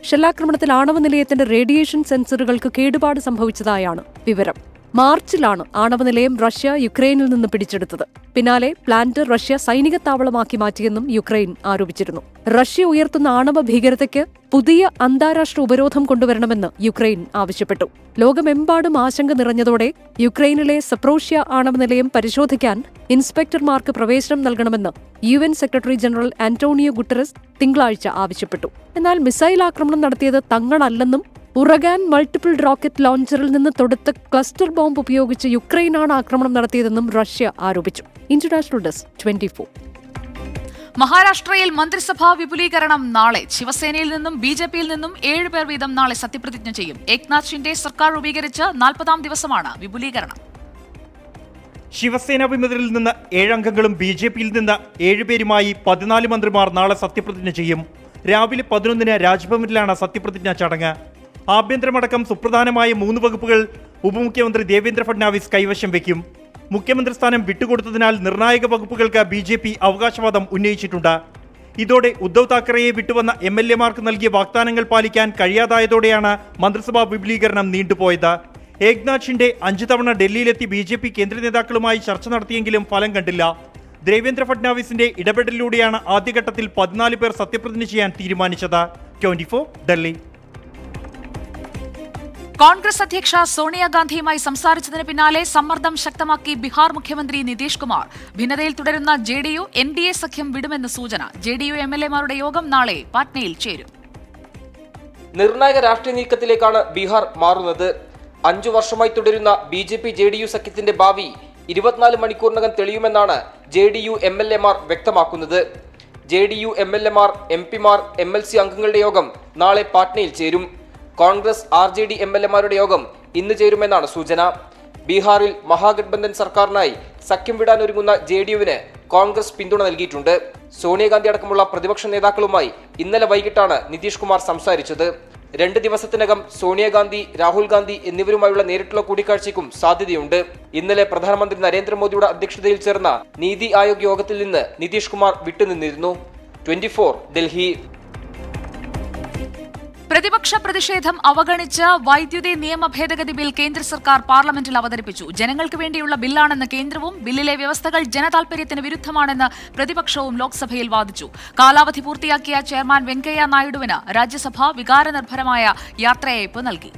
ഷെല്ലാക്രമണത്തിൽ ആണവ നിലയത്തിന്റെ റേഡിയേഷൻ സെൻസറുകൾക്ക് കേടുപാട് സംഭവിച്ചതായാണ് വിവരം. മാർച്ചിലാണ് ആണവ നിലയം റഷ്യ യുക്രൈനിൽ നിന്ന് പിടിച്ചെടുത്തത്. പിന്നാലെ പ്ലാന്റ് റഷ്യ സൈനിക താവളമാക്കി മാറ്റിയെന്നും യുക്രൈൻ ആരോപിച്ചിരുന്നു. റഷ്യ ഉയർത്തുന്ന ആണവ ഭീകരതയ്ക്ക് പുതിയ അന്താരാഷ്ട്ര ഉപരോധം കൊണ്ടുവരണമെന്ന് യുക്രൈൻ ആവശ്യപ്പെട്ടു. ലോകമെമ്പാടും ആശങ്ക നിറഞ്ഞതോടെ യുക്രൈനിലെ സപ്രോഷ്യ ആണവ നിലയം പരിശോധിക്കാൻ ഇൻസ്പെക്ടർമാർക്ക് പ്രവേശനം നൽകണമെന്ന് U N secretary general Antonio Guterres തിങ്കളാഴ്ച ആവശ്യപ്പെട്ടു. എന്നാൽ മിസൈൽ ആക്രമണം നടത്തിയത് തങ്ങളല്ലെന്നും ഉറഗാൻ മൾട്ടിപ്പിൾ റോക്കറ്റ് ലോഞ്ചറിൽ നിന്ന് തൊടുത്ത ക്ലസ്റ്റർ ബോംബ് ഉപയോഗിച്ച് യുക്രൈനാണ് ആക്രമണം നടത്തിയതെന്നും റഷ്യ ആരോപിച്ചു. ഇന്റർനാഷണൽ ഡെസ്ക് ട്വന്റി ഫോർ മഹാരാഷ്ട്രയിൽ മന്ത്രിസഭാ വിപുലീകരണം നാളെ. ശിവസേനയിൽ നിന്നും ബി ജെ പിയിൽ നിന്നും ഏഴ് പേർ വീതം നാളെ സത്യപ്രതിജ്ഞ ചെയ്യും. ഏക്നാഥ് ഷിൻഡെ സർക്കാർ രൂപീകരിച്ച് നാൽപ്പതാം ദിവസമാണ് വിപുലീകരണം. ശിവസേന വിമതരിൽ നിന്ന് ഏഴംഗങ്ങളും ബി ജെ പിയിൽ നിന്ന് ഏഴുപേരുമായി പതിനാല് മന്ത്രിമാർ നാളെ സത്യപ്രതിജ്ഞ ചെയ്യും. രാവിലെ പതിനൊന്നിന് രാജ്ഭവനിലാണ് സത്യപ്രതിജ്ഞാ ചടങ്ങ്. ആഭ്യന്തരമടക്കം സുപ്രധാനമായ മൂന്ന് വകുപ്പുകൾ ഉപമുഖ്യമന്ത്രി ദേവേന്ദ്ര ഫഡ്നാവിസ് കൈവശം വയ്ക്കും. മുഖ്യമന്ത്രി സ്ഥാനം വിട്ടുകൊടുത്തതിനാൽ നിർണായക വകുപ്പുകൾക്ക് ബി ജെ പി അവകാശവാദം ഉന്നയിച്ചിട്ടുണ്ട്. ഇതോടെ ഉദ്ധവ് താക്കറെയെ വിട്ടുവന്ന എം എൽ എമാർക്ക് നൽകിയ വാഗ്ദാനങ്ങൾ പാലിക്കാൻ കഴിയാതായതോടെയാണ് മന്ത്രിസഭാ വിപുലീകരണം നീണ്ടുപോയത്. ഏക്നാഥ് ഷിൻഡെ അഞ്ചു തവണ ഡൽഹിയിലെത്തി ബി ജെ പി കേന്ദ്ര നേതാക്കളുമായി ചർച്ച നടത്തിയെങ്കിലും ഫലം കണ്ടില്ല. ദേവേന്ദ്ര ഫഡ്നാവിസിന്റെ ഇടപെടലിലൂടെയാണ് ആദ്യഘട്ടത്തിൽ പതിനാല് പേർ സത്യപ്രതിജ്ഞ ചെയ്യാൻ തീരുമാനിച്ചത്. ട്വന്റി ഡൽഹി. കോൺഗ്രസ് അധ്യക്ഷ സോണിയാഗാന്ധിയുമായി സംസാരിച്ചതിന് പിന്നാലെ സമ്മർദ്ദം ശക്തമാക്കി ബിഹാർ മുഖ്യമന്ത്രി നിതീഷ് കുമാർ. ഭിന്നതയിൽ തുടരുന്ന J D U N D A സഖ്യം വിടുമെന്ന് സൂചന J D U M L എമാരുടെ യോഗം നാളെ പാറ്റ്നയിൽ ചേരും. നിർണായക രാഷ്ട്രീയ നീക്കത്തിലേക്കാണ് ബീഹാർ മാറുന്നത്. അഞ്ചു വർഷമായി തുടരുന്ന B J P J D U സഖ്യത്തിന്റെ ഭാവി ഇരുപത്തിനാല് മണിക്കൂറിനകം തെളിയുമെന്നാണ് J D U M L എമാർ വ്യക്തമാക്കുന്നത്. J D U M L എമാർ എം പിമാർ എം എൽ സി അംഗങ്ങളുടെ യോഗം നാളെ പാറ്റ്നയിൽ ചേരും. Congress R J D M L എമാരുടെ യോഗം ഇന്ന് ചേരുമെന്നാണ് സൂചന. ബീഹാറിൽ മഹാഗഡ്ബന്ധൻ സർക്കാരിനായി സഖ്യം വിടാൻ ഒരുങ്ങുന്ന ജെ ഡി യുവിന് കോൺഗ്രസ് പിന്തുണ നൽകിയിട്ടുണ്ട്. സോണിയാഗാന്ധി അടക്കമുള്ള പ്രതിപക്ഷ നേതാക്കളുമായി ഇന്നലെ വൈകിട്ടാണ് നിതീഷ് കുമാർ സംസാരിച്ചത്. രണ്ട് ദിവസത്തിനകം സോണിയാഗാന്ധി രാഹുൽ ഗാന്ധി എന്നിവരുമായുള്ള നേരിട്ടുള്ള കൂടിക്കാഴ്ചയ്ക്കും സാധ്യതയുണ്ട്. ഇന്നലെ പ്രധാനമന്ത്രി നരേന്ദ്രമോദിയുടെ അധ്യക്ഷതയിൽ ചേർന്ന നീതി ആയോഗ് യോഗത്തിൽ നിന്ന് നിതീഷ് കുമാർ വിട്ടുനിന്നിരുന്നു. ട്വന്റി ഡൽഹി. പ്രതിപക്ഷ പ്രതിഷേധം അവഗണിച്ച് വൈദ്യുതി നിയമ ഭേദഗതി ബിൽ കേന്ദ്ര സർക്കാർ പാർലമെന്റിൽ അവതരിപ്പിച്ചു. ജനങ്ങൾക്ക് വേണ്ടിയുള്ള ബില്ലാണെന്ന് കേന്ദ്രവും ബില്ലിലെ വ്യവസ്ഥകൾ ജനതാൽപര്യത്തിന് വിരുദ്ധമാണെന്ന് പ്രതിപക്ഷവും ലോക്സഭയിൽ വാദിച്ചു. കാലാവധി പൂർത്തിയാക്കിയ ചെയർമാൻ വെങ്കയ്യ നായിഡുവിന് രാജ്യസഭ വികാരനിർഭരമായ യാത്രയയപ്പ് നൽകി.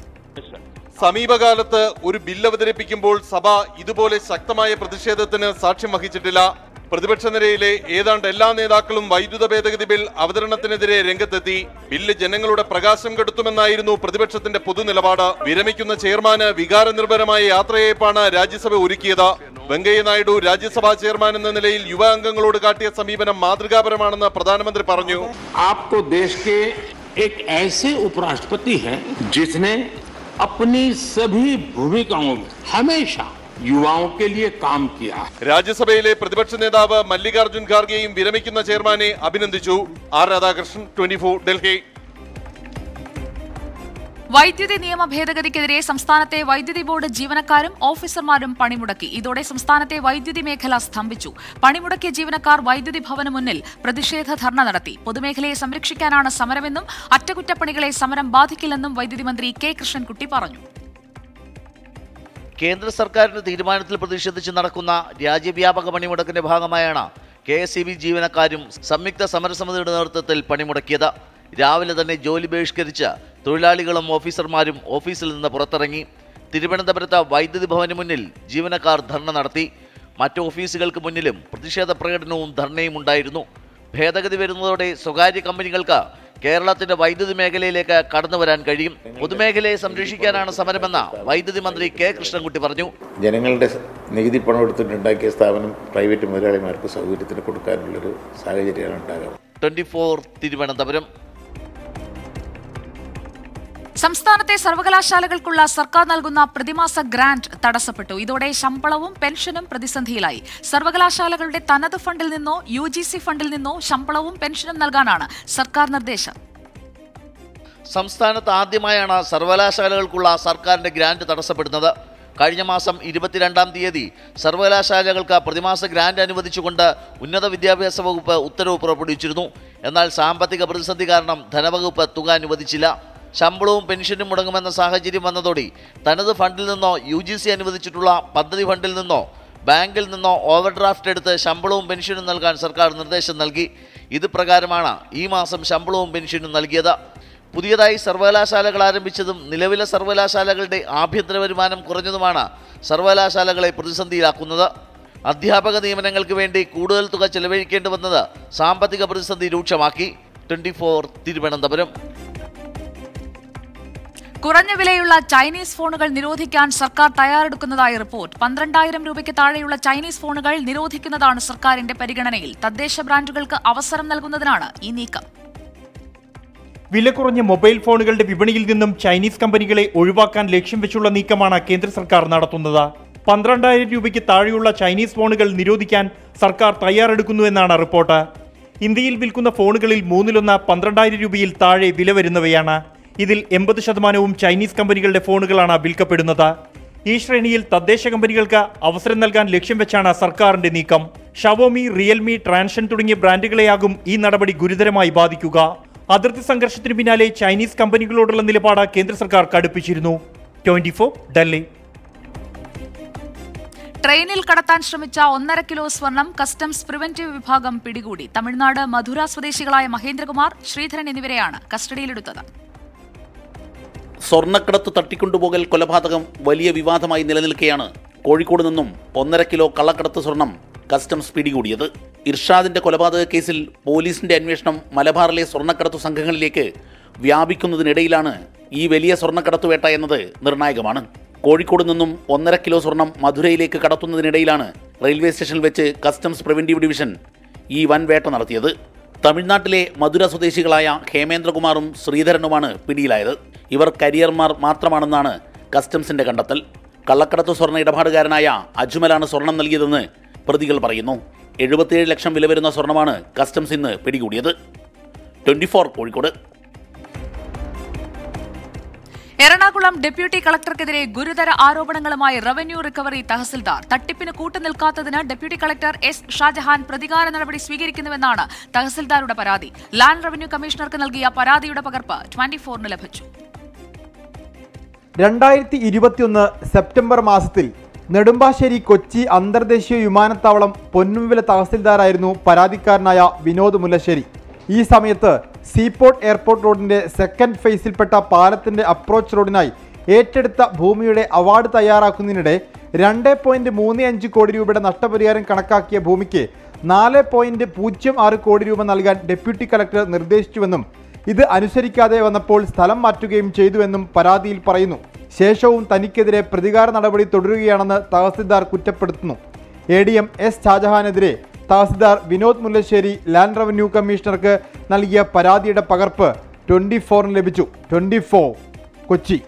സമീപകാലത്ത് ഒരു ബില്ല് അവതരിപ്പിക്കുമ്പോൾ സഭ ഇതുപോലെ ശക്തമായ പ്രതിഷേധത്തിന് സാക്ഷ്യം വഹിച്ചിട്ടില്ല. പ്രതിപക്ഷ നിരയിലെ ഏതാണ്ട് എല്ലാ നേതാക്കളും വൈദ്യുത ഭേദഗതി ബിൽ അവതരണത്തിനെതിരെ രംഗത്തെത്തി ബില്ല് ജനങ്ങളുടെ പ്രകാശം കെടുത്തുമെന്നായിരുന്നു പ്രതിപക്ഷത്തിന്റെ പൊതുനിലപാട് വിരമിക്കുന്ന ചെയർമാന് വികാരനിർഭരമായ യാത്രയയപ്പാണ് രാജ്യസഭ ഒരുക്കിയത് വെങ്കയ്യ നായിഡു രാജ്യസഭാ ചെയർമാൻ എന്ന നിലയിൽ യുവ അംഗങ്ങളോട് കാട്ടിയ സമീപനം മാതൃകാപരമാണെന്ന് പ്രധാനമന്ത്രി പറഞ്ഞു आप तो देश के एक ऐसे उपराष्ट्रपति हैं जिसने अपनी सभी भूमिकाओं में हमेशा യുവാവ് രാജ്യസഭയിലെ പ്രതിപക്ഷ നേതാവ് മല്ലികാർജുൻ ഖാർഗെയും വിരമിക്കുന്ന ചെയർമാനെ അഭിനന്ദിച്ചു. R Radhakrishnan twenty four Delhi. വൈദ്യുതി നിയമ ഭേദഗതിക്കെതിരെ സംസ്ഥാനത്തെ വൈദ്യുതി ബോർഡ് ജീവനക്കാരും ഓഫീസർമാരും പണിമുടക്കി. ഇതോടെ സംസ്ഥാനത്തെ വൈദ്യുതി മേഖല സ്തംഭിച്ചു. പണിമുടക്കിയ ജീവനക്കാർ വൈദ്യുതി ഭവന് മുന്നിൽ പ്രതിഷേധ ധർണ നടത്തി. പൊതുമേഖലയെ സംരക്ഷിക്കാനാണ് സമരമെന്നും അറ്റകുറ്റപ്പണികളെ സമരം ബാധിക്കില്ലെന്നും വൈദ്യുതി മന്ത്രി കെ കൃഷ്ണൻകുട്ടി പറഞ്ഞു. കേന്ദ്ര സർക്കാരിന്റെ തീരുമാനത്തിൽ പ്രതിഷേധിച്ച് നടക്കുന്ന രാജ്യവ്യാപക പണിമുടക്കിന്റെ ഭാഗമായാണ് കെ എസ് ഇ ബി ജീവനക്കാരും സംയുക്ത സമരസമിതിയുടെ നേതൃത്വത്തിൽ പണിമുടക്കിയത്. രാവിലെ തന്നെ ജോലി ബഹിഷ്കരിച്ച് തൊഴിലാളികളും ഓഫീസർമാരും ഓഫീസിൽ നിന്ന് പുറത്തിറങ്ങി. തിരുവനന്തപുരത്ത് വൈദ്യുതി ഭവന് മുന്നിൽ ജീവനക്കാർ ധർണ നടത്തി. മറ്റ് ഓഫീസുകൾക്ക് മുന്നിലും പ്രതിഷേധ പ്രകടനവും ധർണയും ഉണ്ടായിരുന്നു. ഭേദഗതി വരുന്നതോടെ സ്വകാര്യ കമ്പനികൾക്ക് കേരളത്തിന്റെ വൈദ്യുതി മേഖലയിലേക്ക് കടന്നു വരാൻ കഴിയും. പൊതുമേഖലയെ സംരക്ഷിക്കാനാണ് സമരമെന്ന് വൈദ്യുതി മന്ത്രി കെ കൃഷ്ണൻകുട്ടി പറഞ്ഞു. ജനങ്ങളുടെ നികുതി പണം എടുത്തിട്ടുണ്ടാക്കിയ സ്ഥാപനം പ്രൈവറ്റ് മുതലാളിമാർക്ക് സൗകര്യത്തിന് കൊടുക്കാനുള്ളൊരു സാഹചര്യമാണ് ഉണ്ടാകുക ട്വന്റി ഫോർ തിരുവനന്തപുരം. സംസ്ഥാനത്തെ സർവകലാശാലകൾക്കുള്ള സർക്കാർ നൽകുന്ന പ്രതിമാസ ഗ്രാന്റ് തടസ്സപ്പെട്ടു. ഇതോടെ ശമ്പളവും പെൻഷനും പ്രതിസന്ധിയിലായി. സർവകലാശാലകളുടെ തനത് ഫണ്ടിൽ നിന്നോ യു ഫണ്ടിൽ നിന്നോ ശമ്പളവും പെൻഷനും നൽകാനാണ് സർക്കാർ നിർദ്ദേശം. സംസ്ഥാനത്ത് ആദ്യമായാണ് സർവകലാശാലകൾക്കുള്ള സർക്കാരിന്റെ ഗ്രാന്റ് തടസ്സപ്പെടുന്നത്. കഴിഞ്ഞ മാസം ഇരുപത്തിരണ്ടാം തീയതി സർവകലാശാലകൾക്ക് പ്രതിമാസ ഗ്രാന്റ് അനുവദിച്ചുകൊണ്ട് ഉന്നത വിദ്യാഭ്യാസ വകുപ്പ് ഉത്തരവ് പുറപ്പെടുവിച്ചിരുന്നു. എന്നാൽ സാമ്പത്തിക പ്രതിസന്ധി കാരണം ധനവകുപ്പ് തുക അനുവദിച്ചില്ല. ശമ്പളവും പെൻഷനും മുടങ്ങുമെന്ന സാഹചര്യം വന്നതോടെ തനത് ഫണ്ടിൽ നിന്നോ യു ജി സി അനുവദിച്ചിട്ടുള്ള പദ്ധതി ഫണ്ടിൽ നിന്നോ ബാങ്കിൽ നിന്നോ ഓവർ ഡ്രാഫ്റ്റ് എടുത്ത് ശമ്പളവും പെൻഷനും നൽകാൻ സർക്കാർ നിർദ്ദേശം നൽകി. ഇത് പ്രകാരമാണ് ഈ മാസം ശമ്പളവും പെൻഷനും നൽകിയത്. പുതിയതായി സർവകലാശാലകൾ ആരംഭിച്ചതും നിലവിലെ സർവകലാശാലകളുടെ ആഭ്യന്തര വരുമാനം കുറഞ്ഞതുമാണ് സർവകലാശാലകളെ പ്രതിസന്ധിയിലാക്കുന്നത്. അധ്യാപക നിയമനങ്ങൾക്ക് വേണ്ടി കൂടുതൽ തുക ചെലവഴിക്കേണ്ടി വന്നത് സാമ്പത്തിക പ്രതിസന്ധി രൂക്ഷമാക്കി. ട്വന്റി തിരുവനന്തപുരം. കുറഞ്ഞ വിലയുള്ള ചൈനീസ് ഫോണുകൾ നിരോധിക്കാൻ സർക്കാർ തയ്യാറെടുക്കുന്നതായി റിപ്പോർട്ട്. പന്ത്രണ്ടായിരം രൂപയ്ക്ക് താഴെയുള്ള ചൈനീസ് ഫോണുകൾ നിരോധിക്കുന്നതാണ് സർക്കാരിന്റെ പരിഗണനയിൽ. തദ്ദേശ ബ്രാൻഡുകൾക്ക് അവസരം നൽകുന്നതിനാണ് ഈ നീക്കം. വില കുറഞ്ഞ മൊബൈൽ ഫോണുകളുടെ വിപണിയിൽ നിന്നും ചൈനീസ് കമ്പനികളെ ഒഴിവാക്കാൻ ലക്ഷ്യം വെച്ചുള്ള നീക്കമാണ് കേന്ദ്ര സർക്കാർ നടത്തുന്നത്. പന്ത്രണ്ടായിരം രൂപയ്ക്ക് താഴെയുള്ള ചൈനീസ് ഫോണുകൾ നിരോധിക്കാൻ സർക്കാർ തയ്യാറെടുക്കുന്നുവെന്നാണ് റിപ്പോർട്ട്. ഇന്ത്യയിൽ വിൽക്കുന്ന ഫോണുകളിൽ മൂന്നിലൊന്ന് പന്ത്രണ്ടായിരം രൂപയിൽ താഴെ വില വരുന്നവയാണ്. ഇതിൽ എൺപത് ശതമാനവും ചൈനീസ് കമ്പനികളുടെ ഫോണുകളാണ് വിൽക്കപ്പെടുന്നത്. ഈ ശ്രേണിയിൽ തദ്ദേശ കമ്പനികൾക്ക് അവസരം നൽകാൻ ലക്ഷ്യം വെച്ചാണ് സർക്കാരിന്റെ നീക്കം. ഷവോമി റിയൽമി ട്രാൻഷൻ തുടങ്ങിയ ബ്രാൻഡുകളെയാകും ഈ നടപടി ഗുരുതരമായി ബാധിക്കുക. അതിർത്തി സംഘർഷത്തിന് പിന്നാലെ ചൈനീസ് കമ്പനികളോടുള്ള നിലപാട് കേന്ദ്ര സർക്കാർ കടുപ്പിച്ചിരുന്നു. ട്വന്റി ഡൽഹി. ട്രെയിനിൽ കടത്താൻ ശ്രമിച്ച ഒന്നര കിലോ സ്വർണം കസ്റ്റംസ് പ്രിവന്റീവ് വിഭാഗം പിടികൂടി. തമിഴ്നാട് മധുര സ്വദേശികളായ മഹേന്ദ്രകുമാർ ശ്രീധരൻ എന്നിവരെയാണ് കസ്റ്റഡിയിലെടുത്തത്. സ്വർണക്കടത്ത് തട്ടിക്കൊണ്ടുപോകൽ കൊലപാതകം വലിയ വിവാദമായി നിലനിൽക്കെയാണ്. കോഴിക്കോട് നിന്നും ഒന്നര കിലോ കള്ളക്കടത്ത് സ്വർണം കസ്റ്റംസ് പിടികൂടിയത്. ഇർഷാദിന്റെ കൊലപാതക കേസിൽ പോലീസിന്റെ അന്വേഷണം മലബാറിലെ സ്വർണക്കടത്തു സംഘങ്ങളിലേക്ക് വ്യാപിക്കുന്നതിനിടയിലാണ് ഈ വലിയ സ്വർണക്കടത്തുവേട്ട എന്നത് നിർണായകമാണ്. കോഴിക്കോട് നിന്നും ഒന്നര കിലോ സ്വർണം മധുരയിലേക്ക് കടത്തുന്നതിനിടയിലാണ് റെയിൽവേ സ്റ്റേഷനിൽ വെച്ച് കസ്റ്റംസ് പ്രിവന്റീവ് ഡിവിഷൻ ഈ വൻ വേട്ട നടത്തിയത്. തമിഴ്നാട്ടിലെ മധുര സ്വദേശികളായ ഹേമേന്ദ്രകുമാറും ശ്രീധരനുമാണ് പിടിയിലായത്. ഇവർ കരിയർമാർ മാത്രമാണെന്നാണ് കസ്റ്റംസിന്റെ കണ്ടെത്തൽ. കള്ളക്കടത്ത് സ്വർണ ഇടപാടുകാരനായ അജ്മലാണ് സ്വർണം നൽകിയതെന്ന് പ്രതികൾ പറയുന്നു. എഴുപത്തിയേഴ് ലക്ഷം വില വരുന്ന സ്വർണമാണ് കസ്റ്റംസ് ഇന്ന് പിടികൂടിയത്. Twenty four Kozhikode. Ernakulam deputy കളക്ടർക്കെതിരെ ഗുരുതര ആരോപണങ്ങളുമായി റവന്യൂ റിക്കവറി തഹസിൽദാർ. തട്ടിപ്പിന് കൂട്ടുനിൽക്കാത്തതിന് ഡെപ്യൂട്ടി കളക്ടർ എസ് ഷാജഹാൻ പ്രതികാര നടപടി സ്വീകരിക്കുന്നുവെന്നാണ് തഹസിൽദാരുടെ പരാതി. ലാൻഡ് റവന്യൂ കമ്മീഷണർക്ക് നൽകിയ പരാതിയുടെ പകർപ്പ് ട്വന്റി ഫോറിന് ലഭിച്ചു. രണ്ടായിരത്തി ഇരുപത്തിയൊന്ന് സെപ്റ്റംബർ മാസത്തിൽ നെടുമ്പാശ്ശേരി കൊച്ചി അന്തർദേശീയ വിമാനത്താവളം പൊന്നുംവില തഹസിൽദാരായിരുന്നു പരാതിക്കാരനായ വിനോദ് മുല്ലശ്ശേരി. ഈ സമയത്ത് സീപോർട്ട് എയർപോർട്ട് റോഡിന്റെ സെക്കൻഡ് ഫേസിൽപ്പെട്ട പാലത്തിന്റെ അപ്രോച്ച് റോഡിനായി ഏറ്റെടുത്ത ഭൂമിയുടെ അവാർഡ് തയ്യാറാക്കുന്നതിനിടെ രണ്ട് പോയിന്റ് മൂന്ന് അഞ്ച് കോടി രൂപയുടെ നഷ്ടപരിഹാരം കണക്കാക്കിയ ഭൂമിക്ക് നാല് പോയിന്റ് പൂജ്യം ആറ് കോടി രൂപ നൽകാൻ ഡെപ്യൂട്ടി കളക്ടർ നിർദ്ദേശിച്ചുവെന്നും ഇത് അനുസരിക്കാതെ വന്നപ്പോൾ സ്ഥലം മാറ്റുകയും ചെയ്തുവെന്നും പരാതിയിൽ പറയുന്നു. ശേഷവും തനിക്കെതിരെ പ്രതികാര നടപടി തുടരുകയാണെന്ന് തഹസിൽദാർ കുറ്റപ്പെടുത്തുന്നു. എ ഡി എം എസ് ഷാജഹാനെതിരെ തഹസിൽദാർ വിനോദ് മുല്ലശ്ശേരി ലാൻഡ് റവന്യൂ കമ്മീഷണർക്ക് നൽകിയ പരാതിയുടെ പകർപ്പ് ട്വന്റി ഫോറിന് ലഭിച്ചു. Twenty four Kochi.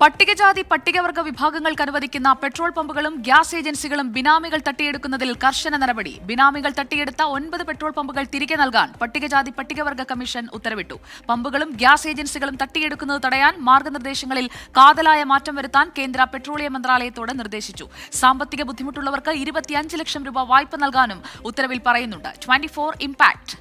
പട്ടികജാതി പട്ടികവർഗ വിഭാഗങ്ങൾക്ക് അനുവദിക്കുന്ന പെട്രോൾ പമ്പുകളും ഗ്യാസ് ഏജൻസികളും ബിനാമികൾ തട്ടിയെടുക്കുന്നതിൽ കർശന നടപടി. ബിനാമികൾ തട്ടിയെടുത്ത ഒൻപത് പെട്രോൾ പമ്പുകൾ തിരികെ നൽകാൻ പട്ടികജാതി പട്ടികവർഗ കമ്മീഷൻ ഉത്തരവിട്ടു. പമ്പുകളും ഗ്യാസ് ഏജൻസികളും തട്ടിയെടുക്കുന്നത് തടയാൻ മാർഗനിർദ്ദേശങ്ങളിൽ കാതലായ മാറ്റം വരുത്താൻ കേന്ദ്ര പെട്രോളിയം മന്ത്രാലയത്തോട് നിർദ്ദേശിച്ചു. സാമ്പത്തിക ബുദ്ധിമുട്ടുള്ളവർക്ക് ഇരുപത്തിയഞ്ച് ലക്ഷം രൂപ വായ്പ നൽകാനും ഉത്തരവിൽ പറയുന്നുണ്ട്. ട്വന്റി ഇംപാക്ട്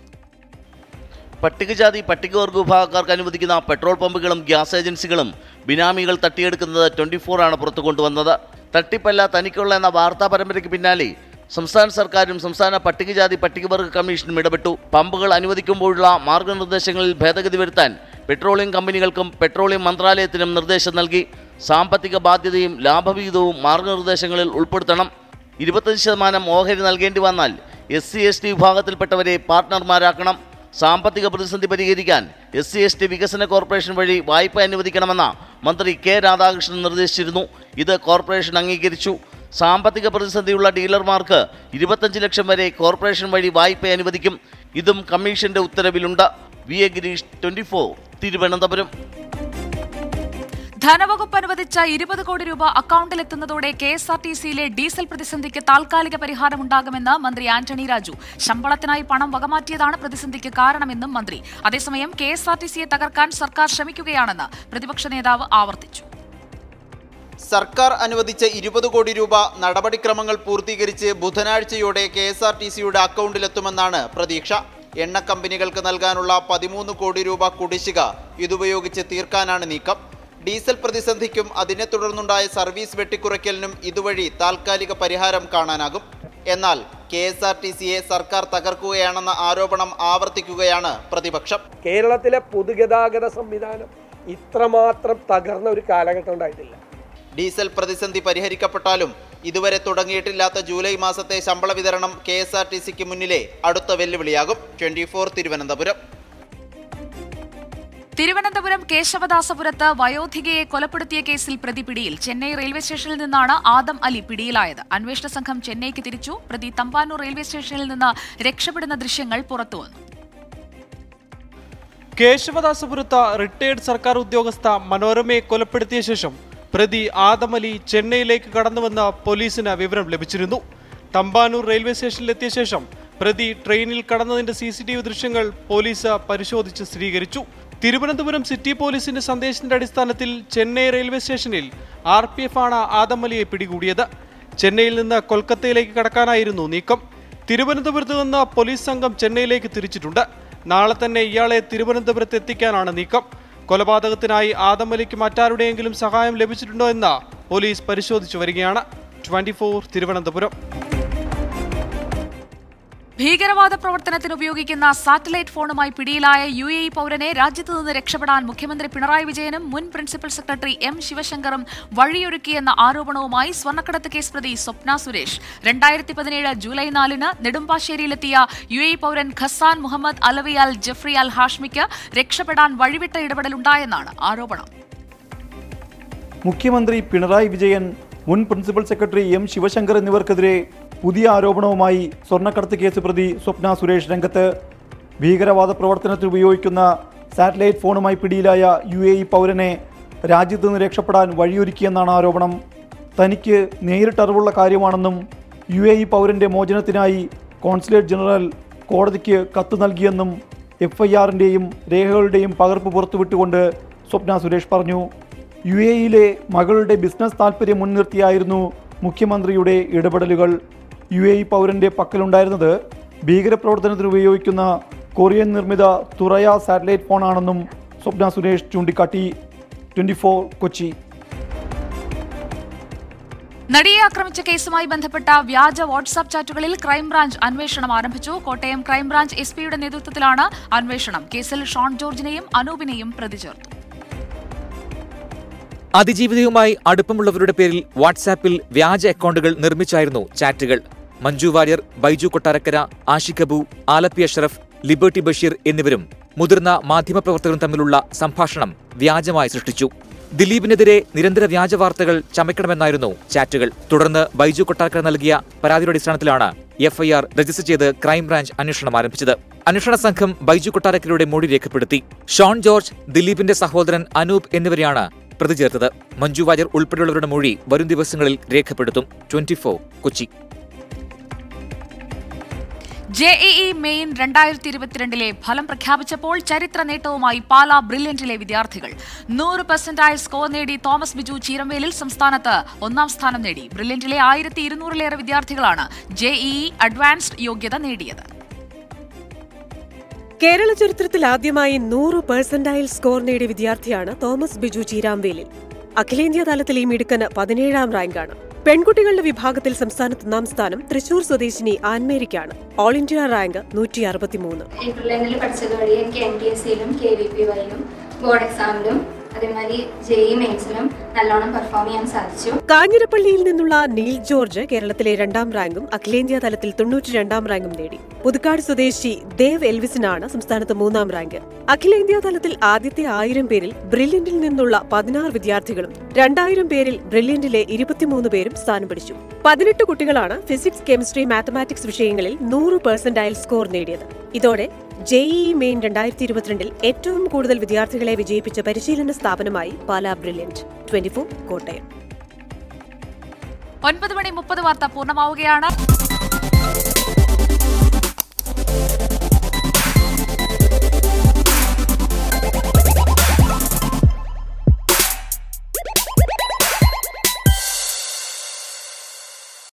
പട്ടികജാതി പട്ടികവർഗ വിഭാഗക്കാർക്ക് അനുവദിക്കുന്ന പെട്രോൾ പമ്പുകളും ഗ്യാസ് ഏജൻസികളും ബിനാമികൾ തട്ടിയെടുക്കുന്നത് ട്വന്റി ഫോർ ആണ് പുറത്തു കൊണ്ടുവന്നത്. തട്ടിപ്പല്ല തനിക്കുള്ള എന്ന വാർത്താ പരമ്പരയ്ക്ക് പിന്നാലെ സംസ്ഥാന സർക്കാരും സംസ്ഥാന പട്ടികജാതി പട്ടികവർഗ കമ്മീഷനും ഇടപെട്ടു. പമ്പുകൾ അനുവദിക്കുമ്പോഴുള്ള മാർഗനിർദ്ദേശങ്ങളിൽ ഭേദഗതി വരുത്താൻ പെട്രോളിയം കമ്പനികൾക്കും പെട്രോളിയം മന്ത്രാലയത്തിനും നിർദ്ദേശം നൽകി. സാമ്പത്തിക ബാധ്യതയും ലാഭവിഹിതവും മാർഗനിർദ്ദേശങ്ങളിൽ ഉൾപ്പെടുത്തണം. ഇരുപത്തഞ്ച് ശതമാനം ഓഹരി നൽകേണ്ടി വന്നാൽ എസ് സി എസ് ടി വിഭാഗത്തിൽപ്പെട്ടവരെ പാർട്ട്ണർമാരാക്കണം സാമ്പത്തിക പ്രതിസന്ധി പരിഹരിക്കാൻ എസ് സി എസ് ടി വികസന കോർപ്പറേഷൻ വഴി വായ്പ അനുവദിക്കണമെന്ന മന്ത്രി കെ രാധാകൃഷ്ണൻ നിർദ്ദേശിച്ചിരുന്നു. ഇത് കോർപ്പറേഷൻ അംഗീകരിച്ചു. സാമ്പത്തിക പ്രതിസന്ധിയുള്ള ഡീലർമാർക്ക് ഇരുപത്തഞ്ച് ലക്ഷം വരെ കോർപ്പറേഷൻ വഴി വായ്പ അനുവദിക്കും. ഇതും കമ്മീഷന്റെ ഉത്തരവിലുണ്ട്. V A Girish twenty four Thiruvananthapuram. ധനവകുപ്പ് അനുവദിച്ച ഇരുപത് കോടി രൂപ അക്കൗണ്ടിലെത്തുന്നതോടെ കെ എസ് ആർ ടി സിയിലെ ഡീസൽ പ്രതിസന്ധിക്ക് താൽക്കാലിക പരിഹാരമുണ്ടാകുമെന്ന് മന്ത്രി ആന്റണി രാജു. ശമ്പളത്തിനായി പണം വകമാറ്റിയതാണ് പ്രതിസന്ധിക്ക് കാരണമെന്നും മന്ത്രി. അതേസമയം കെ എസ് ആർ ടി സിയെ തകർക്കാൻ സർക്കാർ ശ്രമിക്കുകയാണെന്ന് പ്രതിപക്ഷ നേതാവ് ആവർത്തിച്ചു. സർക്കാർ അനുവദിച്ച ഇരുപത് കോടി രൂപ നടപടിക്രമങ്ങൾ പൂർത്തീകരിച്ച് ബുധനാഴ്ചയോടെ കെ എസ് ആർ ടി സിയുടെ അക്കൗണ്ടിലെത്തുമെന്നാണ് പ്രതീക്ഷ. എണ്ണ കമ്പനികൾക്ക് നൽകാനുള്ള പതിമൂന്ന് കോടി രൂപ കുടിശ്ശിക ഇതുപയോഗിച്ച് തീർക്കാനാണ് നീക്കം. ഡീസൽ പ്രതിസന്ധിക്കും അതിനെ തുടർന്നുണ്ടായ സർവീസ് വെട്ടിക്കുറയ്ക്കലിനും ഇതുവഴി താൽക്കാലിക പരിഹാരം കാണാനാകും. എന്നാൽ കെ എസ് ആർ ടി സിയെ സർക്കാർ തകർക്കുകയാണെന്ന ആരോപണം ആവർത്തിക്കുകയാണ് പ്രതിപക്ഷം. കേരളത്തിലെ പൊതുഗതാഗത സംവിധാനം ഇത്രമാത്രം തകർന്ന ഒരു കാലഘട്ടം ഉണ്ടായിട്ടില്ല. ഡീസൽ പ്രതിസന്ധി പരിഹരിക്കപ്പെട്ടാലും ഇതുവരെ തുടങ്ങിയിട്ടില്ലാത്ത ജൂലൈ മാസത്തെ ശമ്പള വിതരണം കെ എസ് ആർ ടി സിക്ക് മുന്നിലെ അടുത്ത വെല്ലുവിളിയാകും. Twenty four Thiruvananthapuram. തിരുവനന്തപുരം കേശവദാസപുരത്ത് വയോധികയെ കൊലപ്പെടുത്തിയ കേസിൽ പ്രതി പിടിയിൽ. ചെന്നൈ റെയിൽവേ സ്റ്റേഷനിൽ നിന്നാണ് ആദം അലി പിടിയിലായത്. അന്വേഷണ സംഘം ചെന്നൈക്ക് തിരിച്ചു. പ്രതി തമ്പാനൂർ റെയിൽവേ സ്റ്റേഷനിൽ നിന്ന് രക്ഷപ്പെടുന്ന ദൃശ്യങ്ങൾ പുറത്തുവന്നു കേശവദാസപുരത്ത് റിട്ടയേർഡ് സർക്കാർ ഉദ്യോഗസ്ഥ മനോരമയെ കൊലപ്പെടുത്തിയ ശേഷം പ്രതി ആദം അലി ചെന്നൈയിലേക്ക് കടന്നുവെന്ന് പോലീസിന് വിവരം ലഭിച്ചിരുന്നു. തമ്പാനൂർ റെയിൽവേ സ്റ്റേഷനിലെത്തിയ ശേഷം പ്രതി ട്രെയിനിൽ കടന്നതിന്റെ സി സി ടി വി ദൃശ്യങ്ങൾ പോലീസ് പരിശോധിച്ച് സ്ഥിരീകരിച്ചു. തിരുവനന്തപുരം സിറ്റി പോലീസിന്റെ സന്ദേശത്തിന്റെ അടിസ്ഥാനത്തിൽ ചെന്നൈ റെയിൽവേ സ്റ്റേഷനിൽ ആർ പി എഫ് ആണ് ആദമലിയെ പിടികൂടിയത്. ചെന്നൈയിൽ നിന്ന് കൊൽക്കത്തയിലേക്ക് കടക്കാനായിരുന്നു നീക്കം. തിരുവനന്തപുരത്ത് നിന്ന് പോലീസ് സംഘം ചെന്നൈയിലേക്ക് തിരിച്ചിട്ടുണ്ട്. നാളെ തന്നെ ഇയാളെ തിരുവനന്തപുരത്ത് എത്തിക്കാനാണ് നീക്കം. കൊലപാതകത്തിനായി ആദമലിക്ക് മറ്റാരുടെയെങ്കിലും സഹായം ലഭിച്ചിട്ടുണ്ടോ എന്ന് പോലീസ് പരിശോധിച്ചു വരികയാണ്. ട്വന്റി തിരുവനന്തപുരം. ഭീകരവാദ പ്രവർത്തനത്തിന് ഉപയോഗിക്കുന്ന സാറ്റലൈറ്റ് ഫോണുമായി പിടിയിലായ യു എ ഇ പൗരനെ രാജ്യത്തു നിന്ന് രക്ഷപ്പെടാൻ മുഖ്യമന്ത്രി പിണറായി വിജയനും മുൻ പ്രിൻസിപ്പൽ സെക്രട്ടറി എം ശിവശങ്കറും വഴിയൊരുക്കിയെന്ന ആരോപണവുമായി സ്വർണക്കടത്ത് കേസ് പ്രതി സ്വപ്ന സുരേഷ്. രണ്ടായിരത്തി പതിനേഴ് ജൂലൈ നാലിന് നെടുമ്പാശ്ശേരിയിലെത്തിയ യു എ പൗരൻ Khazan Muhammad Alawi Al Jafri Al ഹാഷ്മിക്ക് രക്ഷപ്പെടാൻ വഴിവിട്ട ഇടപെടലുണ്ടായെന്നാണ് ആരോപണം. മുഖ്യമന്ത്രി പിണറായി വിജയൻ മുൻ പ്രിൻസിപ്പൽ സെക്രട്ടറി എം ശിവശങ്കർ എന്നിവർക്കെതിരെ പുതിയ ആരോപണവുമായി സ്വർണക്കടത്ത് കേസ് പ്രതി സ്വപ്ന സുരേഷ് രംഗത്ത്. ഭീകരവാദ പ്രവർത്തനത്തിൽ ഉപയോഗിക്കുന്ന സാറ്റലൈറ്റ് ഫോണുമായി പിടിയിലായ യു എ ഇ പൗരനെ രാജ്യത്ത് നിന്ന് രക്ഷപ്പെടാൻ വഴിയൊരുക്കിയെന്നാണ് ആരോപണം. തനിക്ക് നേരിട്ടറിവുള്ള കാര്യമാണെന്നും യു എ ഇ പൗരന്റെ മോചനത്തിനായി കോൺസുലേറ്റ് ജനറൽ കോടതിക്ക് കത്ത് നൽകിയെന്നും എഫ് ഐ ആറിന്റെയും രേഖകളുടെയും പകർപ്പ് പുറത്തുവിട്ടുകൊണ്ട് സ്വപ്ന സുരേഷ് പറഞ്ഞു. യു എ മകളുടെ ബിസിനസ് താൽപ്പര്യം മുൻനിർത്തിയായിരുന്നു മുഖ്യമന്ത്രിയുടെ ഇടപെടലുകൾ. യു എ ഇ പൗരന്റെ പക്കലുണ്ടായിരുന്നത് ഭീകരപ്രവർത്തനത്തിന് ഉപയോഗിക്കുന്ന കൊറിയൻ നിർമ്മിത തുറയ സാറ്റലൈറ്റ് ഫോണാണെന്നും സ്വപ്ന സുരേഷ് ചൂണ്ടിക്കാട്ടി. ട്വന്റി കൊച്ചി. നടിയെ ആക്രമിച്ച കേസുമായി ബന്ധപ്പെട്ട വ്യാജ വാട്സാപ്പ് ചാറ്റുകളിൽ ക്രൈംബ്രാഞ്ച് അന്വേഷണം ആരംഭിച്ചു. കോട്ടയം ക്രൈംബ്രാഞ്ച് എസ് പിയുടെ നേതൃത്വത്തിലാണ് അന്വേഷണം. കേസിൽ ഷോൺ ജോർജിനെയും അനൂപിനെയും പ്രതി ചേർത്തു അതിജീവിതയുമായി അടുപ്പമുള്ളവരുടെ പേരിൽ വാട്സാപ്പിൽ വ്യാജ അക്കൗണ്ടുകൾ നിർമ്മിച്ചായിരുന്നു ചാറ്റുകൾ. മഞ്ജു വാര്യർ ബൈജു കൊട്ടാരക്കര ആഷിഖബു ആലപ്പി അഷറഫ് ലിബർട്ടി ബഷീർ എന്നിവരും മുതിർന്ന മാധ്യമപ്രവർത്തകരും തമ്മിലുള്ള സംഭാഷണം വ്യാജമായി സൃഷ്ടിച്ചു. ദിലീപിനെതിരെ നിരന്തര വ്യാജ വാർത്തകൾ ചമയ്ക്കണമെന്നായിരുന്നു ചാറ്റുകൾ. തുടർന്ന് ബൈജു കൊട്ടാരക്കര നൽകിയ പരാതിയുടെ അടിസ്ഥാനത്തിലാണ് എഫ്ഐആർ രജിസ്റ്റർ ചെയ്ത് ക്രൈംബ്രാഞ്ച് അന്വേഷണം ആരംഭിച്ചത്. അന്വേഷണ സംഘം ബൈജു കൊട്ടാരക്കരയുടെ മൊഴി രേഖപ്പെടുത്തി. ഷോൺ ജോർജ് ദിലീപിന്റെ സഹോദരൻ അനൂപ് എന്നിവരെയാണ് പ്രതി ചേർത്തത് മഞ്ജു വാര്യർ ഉൾപ്പെടെയുള്ളവരുടെ മൊഴി വരും ദിവസങ്ങളിൽ രേഖപ്പെടുത്തും. ട്വന്റി കൊച്ചി. ജെഇഇ മെയിൻ രണ്ടായിരത്തി ഇരുപത്തിരണ്ടിലെ ഫലം പ്രഖ്യാപിച്ചപ്പോൾ ചരിത്ര നേട്ടവുമായി പാലാ ബ്രില്യന്റിലെ വിദ്യാർത്ഥികൾ. നൂറ് പെർസെന്റായി സ്കോർ നേടി തോമസ് ബിജു ചീരംവേലിൽ സംസ്ഥാനത്ത് ഒന്നാം സ്ഥാനം നേടി. ബ്രില്യന്റിലെ ആയിരത്തി ഇരുന്നൂറിലേറെ വിദ്യാർത്ഥികളാണ് ജെഇഇ അഡ്വാൻസ്ഡ് യോഗ്യത നേടിയത്. കേരള ചരിത്രത്തിൽ ആദ്യമായി നൂറ് പെർസെന്റൈൽ സ്കോർ നേടിയ വിദ്യാർത്ഥിയാണ് തോമസ് ബിജു ചീരാമ്പേലിൽ അഖിലേന്ത്യാ തലത്തിൽ ഈ മിടുക്കന് പതിനേഴാം റാങ്കാണ്. പെൺകുട്ടികളുടെ വിഭാഗത്തിൽ സംസ്ഥാനത്ത് ഒന്നാം സ്ഥാനം തൃശൂർ സ്വദേശിനി ആൻമേരിക്കാണ്. ഓൾ ഇന്ത്യ റാങ്ക് നൂറ്റി അറുപത്തിമൂന്ന് പഠിച്ചത് വഴി എനിക്ക് എൻ എസ് സിയിലും കെ വി പി വൈയിലും ബോർഡ് എക്സാമിലും കാഞ്ഞിരപ്പള്ളിയിൽ നിന്നുള്ള നീൽ ജോർജ് കേരളത്തിലെ രണ്ടാം റാങ്കും അഖിലേന്ത്യാ തലത്തിൽ തൊണ്ണൂറ്റി രണ്ടാം റാങ്കും നേടി. പുതുക്കാട് സ്വദേശി ദേവ് എൽവിസിനാണ് സംസ്ഥാനത്ത് മൂന്നാം റാങ്ക്. അഖിലേന്ത്യാ തലത്തിൽ ആദ്യത്തെ ആയിരം പേരിൽ ബ്രില്യന്റിൽ നിന്നുള്ള പതിനാറ് വിദ്യാർത്ഥികളും രണ്ടായിരം പേരിൽ ബ്രില്യന്റിലെ ഇരുപത്തിമൂന്ന് പേരും സ്ഥാനം പിടിച്ചു. പതിനെട്ട് കുട്ടികളാണ് ഫിസിക്സ് കെമിസ്ട്രി മാത്തമാറ്റിക്സ് വിഷയങ്ങളിൽ നൂറ് പേഴ്സന്റൈൽ സ്കോർ നേടിയത്. ഇതോടെ ജെഇഇ മെയിൻ രണ്ടായിരത്തി ഇരുപത്തിരണ്ടിൽ ഏറ്റവും കൂടുതൽ വിദ്യാർത്ഥികളെ വിജയിപ്പിച്ച പരിശീലന സ്ഥാപനമായി Pala brilliant. Twenty four Kottayam. ഒൻപത് മണി മുപ്പത് വാർത്ത പൂർണമാവുകയാണ്.